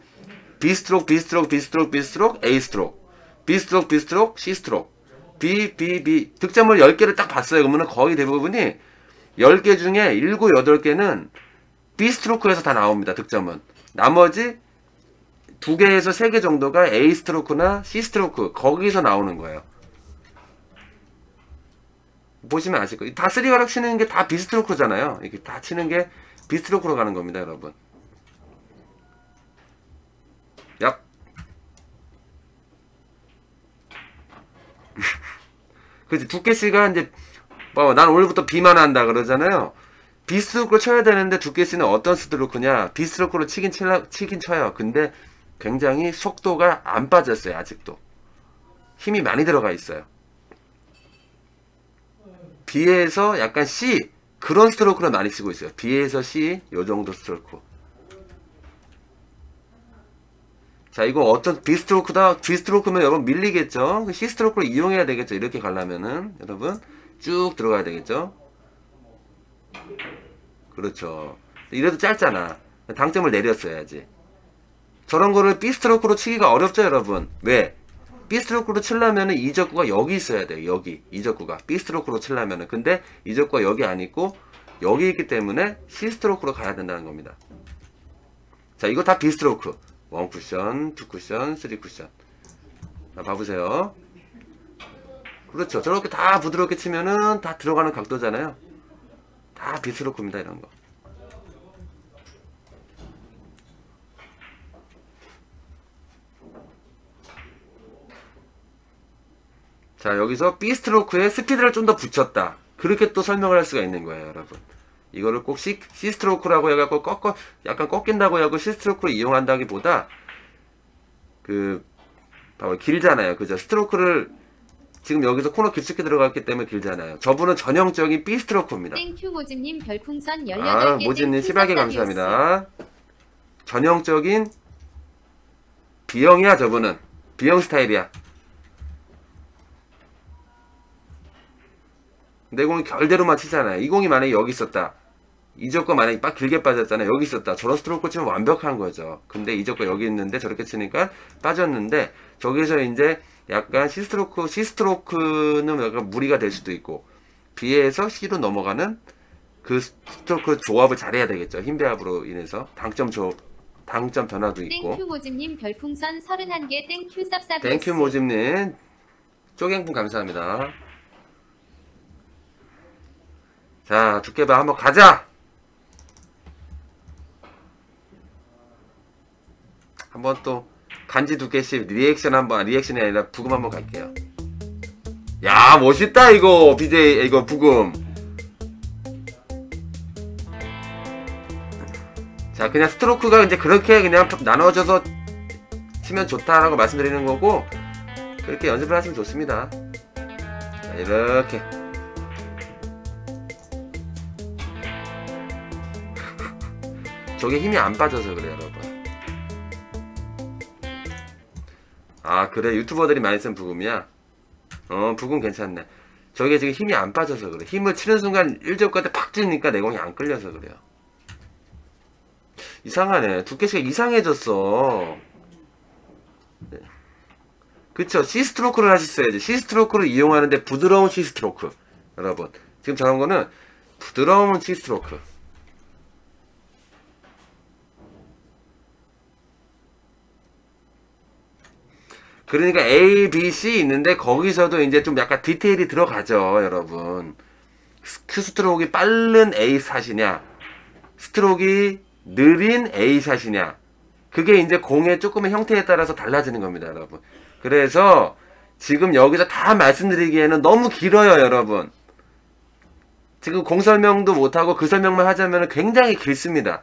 B 스트로크, B 스트로크, B 스트로크, B 스트로크, A 스트로크. B 스트로크, B 스트로크, C 스트로크. B, B, B. 득점을 10개를 딱 봤어요. 그러면 거의 대부분이 10개 중에 7, 8개는 B 스트로크에서 다 나옵니다. 득점은. 나머지 2개에서 3개 정도가 A 스트로크나 C 스트로크 거기서 나오는 거예요. 보시면 아실 거예요. 다 쓰리 가락 치는 게 다 B 스트로크잖아요. 이게 다 치는 게 B 스트로크로 가는 겁니다, 여러분. 얍. 그지 두께씨가 이제 뭐, 난 오늘부터 B만 한다 그러잖아요. B 스트로크로 쳐야 되는데 두께씨는 어떤 스트로크냐? B 스트로크로 치긴 칠라, 치긴 쳐요. 근데 굉장히 속도가 안 빠졌어요, 아직도. 힘이 많이 들어가 있어요. B에서 약간 C 그런 스트로크를 많이 쓰고 있어요. B에서 C 요 정도 스트로크. 자 이거 어떤 B 스트로크다 B 스트로크면 여러분 밀리겠죠. 그 C 스트로크를 이용해야 되겠죠. 이렇게 가려면은 여러분 쭉 들어가야 되겠죠. 그렇죠. 이래도 짧잖아. 당점을 내렸어야지. 저런 거를 B 스트로크로 치기가 어렵죠, 여러분. 왜? B 스트로크로 치려면은 이적구가 여기 있어야 돼요. 여기 이적구가 B 스트로크로 치려면은 근데 이적구가 여기 안 있고 여기 있기 때문에 C 스트로크로 가야 된다는 겁니다. 자, 이거 다 B 스트로크. one 쿠션, two 쿠션, three 쿠션. 자, 봐보세요. 그렇죠. 저렇게 다 부드럽게 치면은 다 들어가는 각도잖아요. 다 B 스트로크입니다, 이런 거. 자 여기서 B 스트로크에 스피드를 좀 더 붙였다. 그렇게 또 설명을 할 수가 있는 거예요 여러분. 이거를 꼭 C, C 스트로크라고 해갖고 꺾어 약간 꺾인다고 해갖고 C 스트로크를 이용한다기보다 그 봐봐 길잖아요. 그죠? 스트로크를 지금 여기서 코너 깊숙이 들어갔기 때문에 길잖아요. 저분은 전형적인 B 스트로크입니다. Thank you 모집님 별풍선 18개 아 모진님 18개 감사합니다. 전형적인 B형이야 저분은. B형 스타일이야 내 공이 결대로만 치잖아요. 이 공이 만약에 여기 있었다. 일적구가 만약에 빡 길게 빠졌잖아요. 여기 있었다. 저런 스트로크 치면 완벽한 거죠. 근데 일적구가 여기 있는데 저렇게 치니까 빠졌는데 저기서 이제 약간 C 스트로크, C 스트로크는 약간 무리가 될 수도 있고 B에서 C로 넘어가는 그 스트로크 조합을 잘해야 되겠죠. 힘 배합으로 인해서 당점 조 당점 변화도 있고. Thank you 모집님 별풍선 31개 thank you 쌉싸비오스 thank you 모집님 쪼갱풍 감사합니다. 자, 두께봐 한번 가자! 한번 또, 간지 두께씩 리액션 한번, 리액션이 아니라 부금 한번 갈게요. 야, 멋있다, 이거, BJ, 이거 부금. 자, 그냥 스트로크가 이제 그렇게 그냥 나눠져서 치면 좋다라고 말씀드리는 거고, 그렇게 연습을 하시면 좋습니다. 자, 이렇게. 저게 힘이 안 빠져서 그래요, 여러분. 아, 그래. 유튜버들이 많이 쓴 부금이야? 어, 부금 괜찮네. 저게 지금 힘이 안 빠져서 그래. 힘을 치는 순간 1적까지 팍 찌니까 내공이 안 끌려서 그래요. 이상하네. 두께씨가 이상해졌어. 네. 그쵸. C 스트로크를 하셨어야지. C 스트로크를 이용하는데 부드러운 C 스트로크. 여러분. 지금 저런 거는 부드러운 C 스트로크. 그러니까 A, B, C 있는데 거기서도 이제 좀 약간 디테일이 들어가죠, 여러분. 큐 스트로크가 빠른 A 샷이냐, 스트로크가 느린 A 샷이냐. 그게 이제 공의 조금의 형태에 따라서 달라지는 겁니다, 여러분. 그래서 지금 여기서 다 말씀드리기에는 너무 길어요, 여러분. 지금 공 설명도 못하고 그 설명만 하자면 굉장히 길습니다.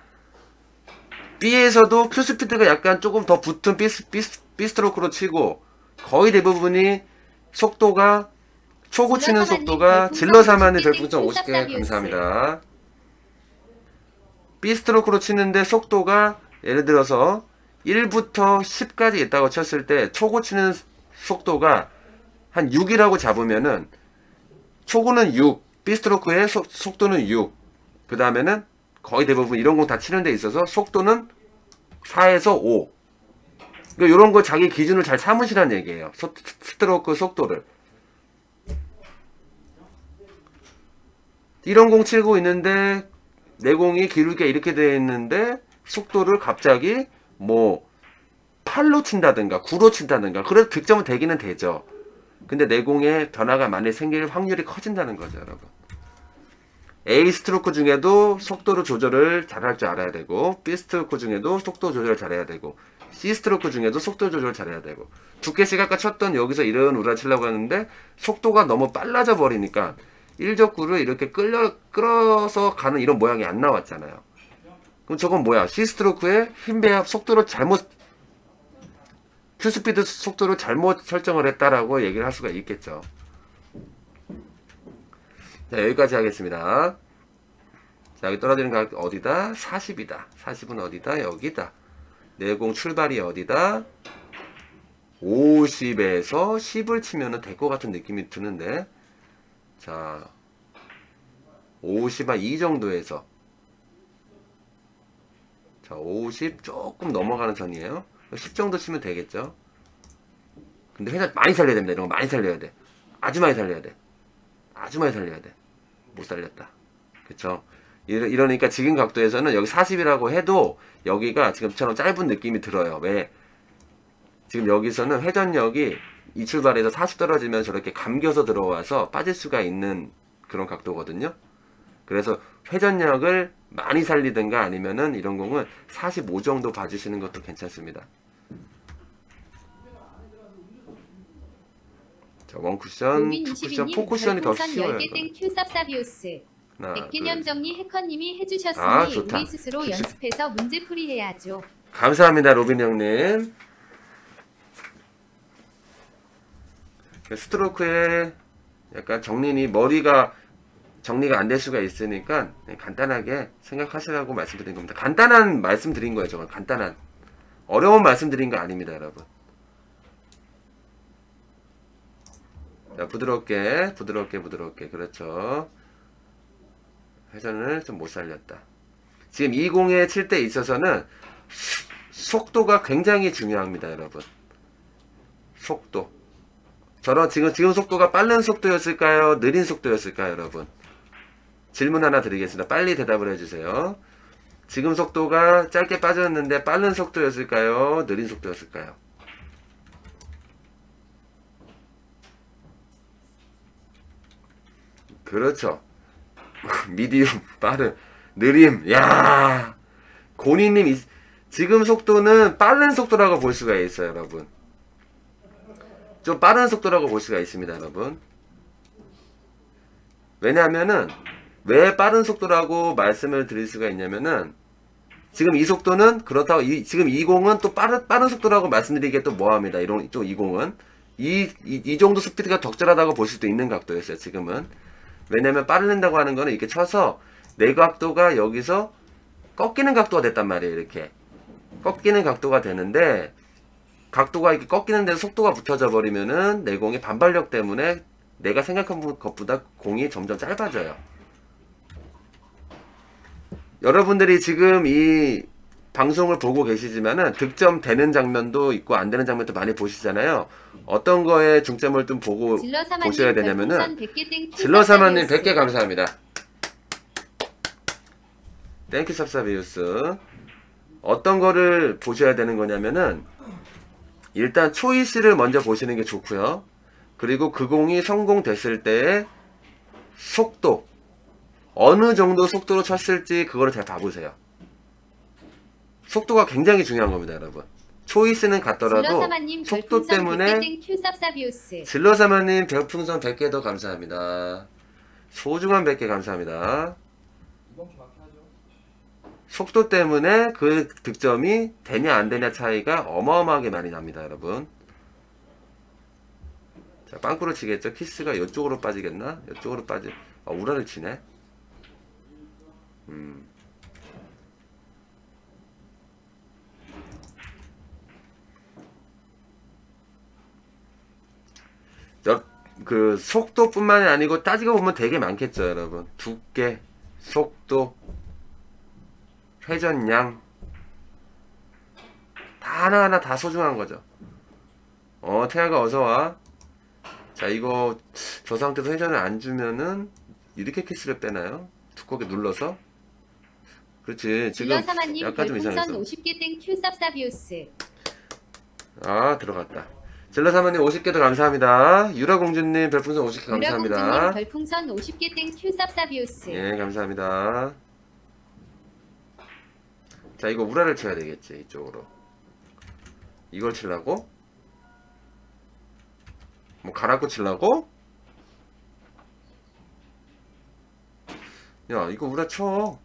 B에서도 큐 스피드가 약간 조금 더 붙은 B, B, 비스트로크로 치고 거의 대부분이 속도가 초고 치는 속도가 질러사만의 별풍선 50개 감사합니다. 비스트로크로 치는데 속도가 예를 들어서 1부터 10까지 있다고 쳤을 때 초고 치는 속도가 한 6이라고 잡으면은 초고는 6, 비스트로크의 속, 속도는 6. 그 다음에는 거의 대부분 이런 공 다 치는 데 있어서 속도는 4에서 5. 그러니까 이런 거 자기 기준을 잘 삼으시라는 얘기예요. 소- 스트로크 속도를. 이런 공 치고 있는데 내 공이 기울게 이렇게 되어 있는데 속도를 갑자기 뭐 8로 친다든가 9로 친다든가 그래도 득점은 되기는 되죠. 근데 내공에 변화가 많이 생길 확률이 커진다는 거죠, 여러분. A 스트로크 중에도 속도를 조절을 잘할 줄 알아야 되고 B 스트로크 중에도 속도 조절을 잘해야 되고 C 스트로크 중에도 속도 조절을 잘해야 되고 두께씩 아까 쳤던 여기서 이런 우라 치려고 하는데 속도가 너무 빨라져 버리니까 일적구를 이렇게 끌려 끌어서 가는 이런 모양이 안 나왔잖아요. 그럼 저건 뭐야? C 스트로크의 힘 배합 속도를 잘못 큐 스피드 속도를 잘못 설정을 했다라고 얘기를 할 수가 있겠죠. 자, 여기까지 하겠습니다. 자, 여기 떨어지는 가격 어디다? 40이다. 40은 어디다? 여기다. 내공 출발이 어디다? 50에서 10을 치면은 될 것 같은 느낌이 드는데. 자, 50, 한이 정도에서. 자, 50 조금 넘어가는 선이에요. 10 정도 치면 되겠죠. 근데 회전 많이 살려야 됩니다. 이런 거 많이 살려야 돼. 아주 많이 살려야 돼. 아주 많이 살려야 돼. 못 살렸다. 그쵸? 이러, 이러니까 지금 각도에서는 여기 40이라고 해도 여기가 지금처럼 짧은 느낌이 들어요. 왜? 지금 여기서는 회전력이 이 출발에서 40 떨어지면 저렇게 감겨서 들어와서 빠질 수가 있는 그런 각도거든요. 그래서 회전력을 많이 살리든가 아니면은 이런 공은 45 정도 봐주시는 것도 괜찮습니다. 자, one cushion, two cushion, 22님 four cushion이 더 쉬워요. 10개 Thank you. 하나, 둘, 100개념 정리 해커님이 해주셨으니 아, 좋다. 우리 스스로 연습해서 문제풀이 해야죠. 감사합니다, 로빈 형님. 스트로크에 약간 정리니 머리가 정리가 안 될 수가 있으니까 네, 간단하게 생각하시라고 말씀드린 겁니다. 간단한 말씀 드린 거예요, 정말 간단한. 어려운 말씀 드린 거 아닙니다, 여러분. 자, 부드럽게, 부드럽게, 부드럽게. 그렇죠. 회전을 좀 못 살렸다. 지금 20에 칠 때 있어서는 속도가 굉장히 중요합니다, 여러분. 속도. 저런 지금 지금 속도가 빠른 속도였을까요? 느린 속도였을까요, 여러분? 질문 하나 드리겠습니다. 빨리 대답을 해주세요. 지금 속도가 짧게 빠졌는데 빠른 속도였을까요? 느린 속도였을까요? 그렇죠. 미디움, 빠른, 느림, 야 고니님, 이- 지금 속도는 빠른 속도라고 볼 수가 있어요, 여러분. 좀 빠른 속도라고 볼 수가 있습니다, 여러분. 왜냐하면은, 왜 빠른 속도라고 말씀을 드릴 수가 있냐면은, 지금 이 속도는, 그렇다고, 이, 지금 이 공은 또 빠른, 빠른 속도라고 말씀드리기에 또 뭐합니다. 이런, 또이 공은. 이, 이, 이 정도 스피드가 적절하다고 볼 수도 있는 각도였어요, 지금은. 왜냐면 빠르는다고 하는 거는 이렇게 쳐서 내 각도가 여기서 꺾이는 각도가 됐단 말이에요 이렇게. 꺾이는 각도가 되는데 각도가 이렇게 꺾이는 데서 속도가 붙어져 버리면은 내 공의 반발력 때문에 내가 생각한 것보다 공이 점점 짧아져요. 여러분들이 지금 이 방송을 보고 계시지만은 득점 되는 장면도 있고 안 되는 장면도 많이 보시잖아요 어떤 거에 중점을 좀 보고 보셔야 되냐면은 별풍선 100개 thank you 질러사마님 쌉쌉이오스. 100개 감사합니다. Thank you 삽삽이우스. 어떤 거를 보셔야 되는 거냐면은 일단 choice를 먼저 보시는 게 좋고요. 그리고 그 공이 성공됐을 때의 속도 어느 정도 속도로 쳤을지 그거를 잘 봐보세요. 속도가 굉장히 중요한 겁니다, 여러분. choice는 같더라도 질러사마님 속도 때문에 100개 thank you 쌉쌉이오스. 질러사마님 별풍선 100개 더 감사합니다. 소중한 100개 감사합니다. 속도 때문에 그 득점이 되냐 안 되냐 차이가 어마어마하게 많이 납니다, 여러분. 자, 빵꾸를 치겠죠? 키스가 이쪽으로 빠지겠나? 이쪽으로 빠지. 아, 우라를 치네. 음. 그 속도뿐만이 아니고 따지고 보면 되게 많겠죠, 여러분. 두께, 속도, 회전량 다 하나하나 다 소중한 거죠. 어, 태아가 어서 와. 자, 이거 저 상태에서 회전을 안 주면은 이렇게 키스를 빼나요? 두껍게 눌러서? 그렇지. 지금 약간 좀 이상했어. 50개 thank you 쌉사비우스. 아, 들어갔다. 젤라사마님 50개 더 감사합니다. 유라공주님 별풍선 50개 유라공주님 감사합니다. 별풍선 50개 thank you 쌉사비우스. 예, 감사합니다. 자, 이거 우라를 쳐야 되겠지, 이쪽으로. 이걸 치려고? 뭐, 가라고 치려고? 야, 이거 우라 쳐.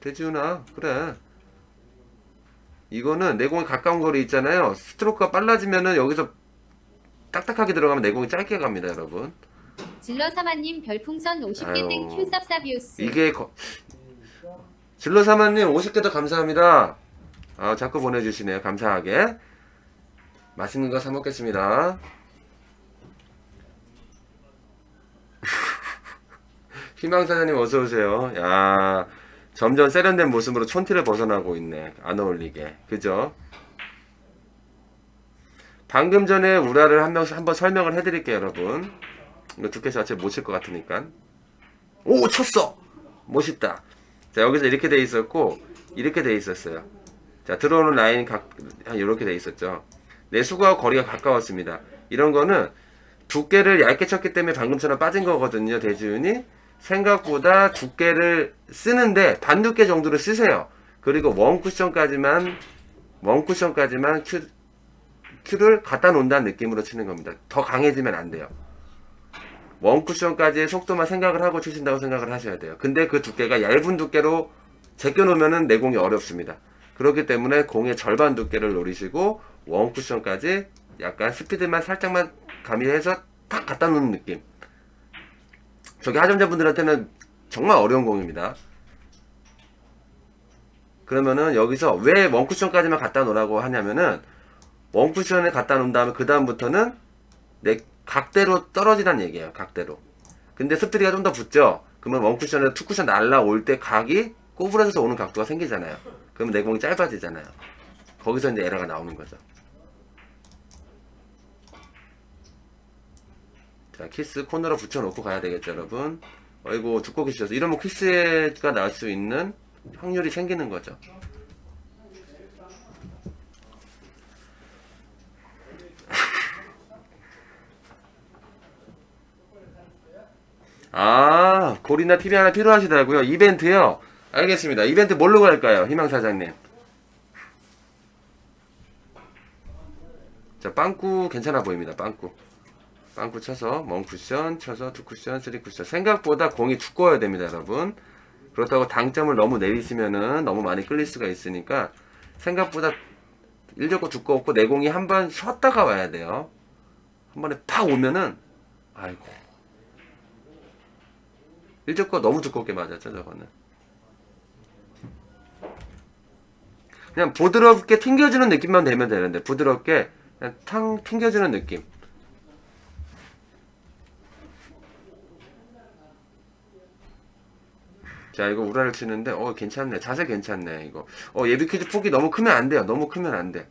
대지훈아, 그래. 이거는 내공이 가까운 거리 있잖아요. 스트로크가 빨라지면은 여기서 딱딱하게 들어가면 내공이 짧게 갑니다, 여러분. 질러사마님 별풍선 50개 아유. 땡 큐쌉사비우스. 이게 거... 질러사마님 50개 더 감사합니다. 아, 자꾸 보내주시네요. 감사하게. 맛있는 거 사 먹겠습니다. 희망사장님 어서 오세요. 야, 점점 세련된 모습으로 촌티를 벗어나고 있네. 안 어울리게. 그죠? 방금 전에 우라를 한 명, 한번 설명을 해드릴게요, 여러분. 이거 두께 자체 못 칠 것 같으니까. 오, 쳤어! 멋있다. 자, 여기서 이렇게 돼 있었고, 이렇게 돼 있었어요. 자, 들어오는 라인 각, 한 이렇게 돼 있었죠. 내수가 거리가 가까웠습니다. 이런 거는 두께를 얇게 쳤기 때문에 방금처럼 빠진 거거든요, 대지훈이. 생각보다 두께를 쓰는데 반 두께 정도로 쓰세요. 그리고 one cushion까지만, one cushion까지만 큐, 큐를 갖다 놓는다는 느낌으로 치는 겁니다. 더 강해지면 안 돼요. 원 쿠션까지의 속도만 생각을 하고 치신다고 생각을 하셔야 돼요. 근데 그 두께가 얇은 두께로 제껴 놓으면은 내공이 어렵습니다. 그렇기 때문에 공의 절반 두께를 노리시고 원 쿠션까지 약간 스피드만 살짝만 가미해서 탁 갖다 놓는 느낌. 저기 하점자분들한테는 정말 어려운 공입니다. 그러면은 여기서 왜 원쿠션까지만 갖다 놓으라고 하냐면은 One cushion에 갖다 놓은 다음에 그 다음부터는 내 각대로 떨어지란 얘기예요. 각대로. 근데 스피드가 좀 더 붙죠. 그러면 one cushion에서 two cushion 날라올 때 각이 꼬부라져서 오는 각도가 생기잖아요. 그러면 내공이 짧아지잖아요. 거기서 이제 에러가 나오는 거죠. 자, 키스 코너로 붙여놓고 가야 되겠죠, 여러분. 어이구, 두꺼워 계셔서. 이러면 키스가 나올 수 있는 확률이 생기는 거죠. 아, 골이나 TV 하나 필요하시다고요? 이벤트요? 알겠습니다. 이벤트 뭘로 갈까요? 희망사장님. 자, 빵꾸 괜찮아 보입니다. 빵꾸. 빵꾸 쳐서 one cushion 쳐서 two cushion three cushion. 생각보다 공이 두꺼워야 됩니다 여러분. 그렇다고 당점을 너무 내리시면은 너무 많이 끌릴 수가 있으니까 생각보다 일적고 두꺼웠고 내공이 한 번 쉬었다가 와야 돼요. 한 번에 팍 오면은 아이고. 일적고 너무 두껍게 맞았죠 저거는. 그냥 부드럽게 튕겨주는 느낌만 되면 되는데 부드럽게 그냥 탕 튕겨주는 느낌 자 이거 우라를 치는데 어 괜찮네. 자세 괜찮네 이거. 어 예비 퀴즈 폭이 너무 크면 안 돼요. 너무 크면 안돼.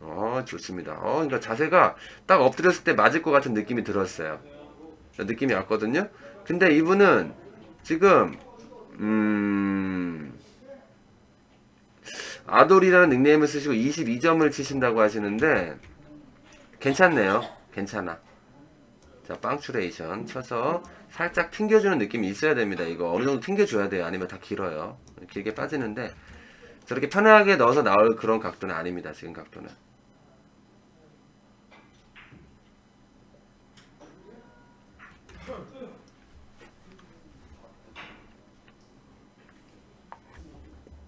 어 좋습니다. 어 그러니까 자세가 딱 엎드렸을 때 맞을 것 같은 느낌이 들었어요. 느낌이 왔거든요. 근데 이분은 지금 음 아돌이라는 닉네임을 쓰시고 22점을 치신다고 하시는데 괜찮네요. 괜찮아. 자 빵추레이션 쳐서 살짝 튕겨주는 느낌이 있어야 됩니다. 이거 어느 정도 튕겨줘야 돼요. 아니면 다 길어요. 길게 빠지는데 저렇게 편하게 넣어서 나올 그런 각도는 아닙니다. 지금 각도는.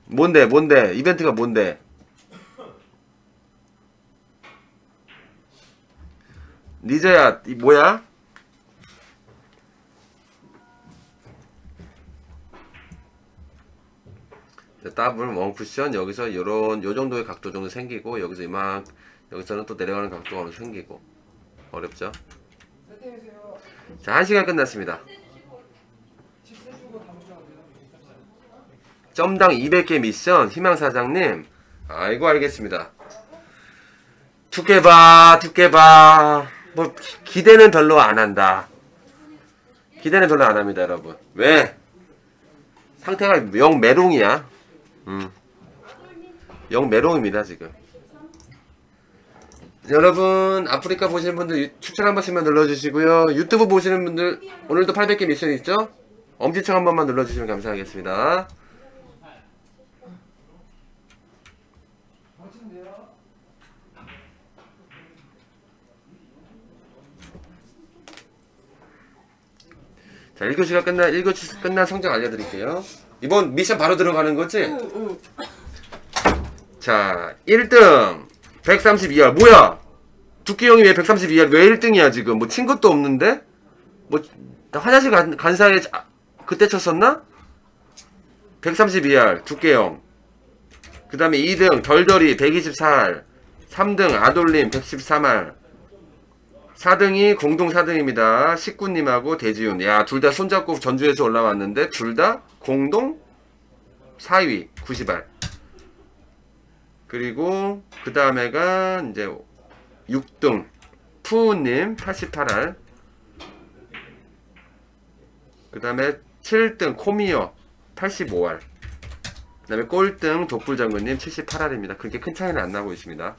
뭔데 뭔데 이벤트가 뭔데 니저야 이 뭐야? 더블 원 쿠션 여기서 요런 요 정도의 각도 정도 생기고 여기서 이만 여기서는 또 내려가는 각도가 어느 생기고 어렵죠? 자, 한 시간 끝났습니다. 점당 200개 미션 희망 사장님 아이고 알겠습니다. 두께 봐, 두께 봐. 뭐 기- 기대는 별로 안 한다. 기대는 별로 안 합니다, 여러분. 왜? 상태가 영 메롱이야. 음. 영 메롱입니다, 지금. 여러분, 아프리카 보시는 분들 유- 추천 한 번씩만 눌러주시고요. 유튜브 보시는 분들, 오늘도 800개 미션 있죠? 엄지척 한 번만 눌러주시면 감사하겠습니다. 자, 1교시가 끝나, 1교시 끝난 성적 알려드릴게요. 이번 미션 바로 들어가는 거지? 응, 응. 자, 1등 132알 뭐야? 두끼 형이 왜 132알 왜 1등이야 지금? 뭐 친 것도 없는데? 뭐 화장실 간, 간 사이에 자- 그때 쳤었나? 132알 두께 형. 그 다음에 2등 덜덜이 124알 3등 아돌림 113알 4등이 공동 4등입니다. 식구님하고 대지훈. 야, 둘 다 손잡고 전주에서 올라왔는데 둘 다 공동 4위 90알. 그리고 그 다음에가 이제 6등 푸우님 88알. 그 다음에 7등 코미어 85알. 그 다음에 꼴등 독불장군님 78알입니다. 그렇게 큰 차이는 안 나고 있습니다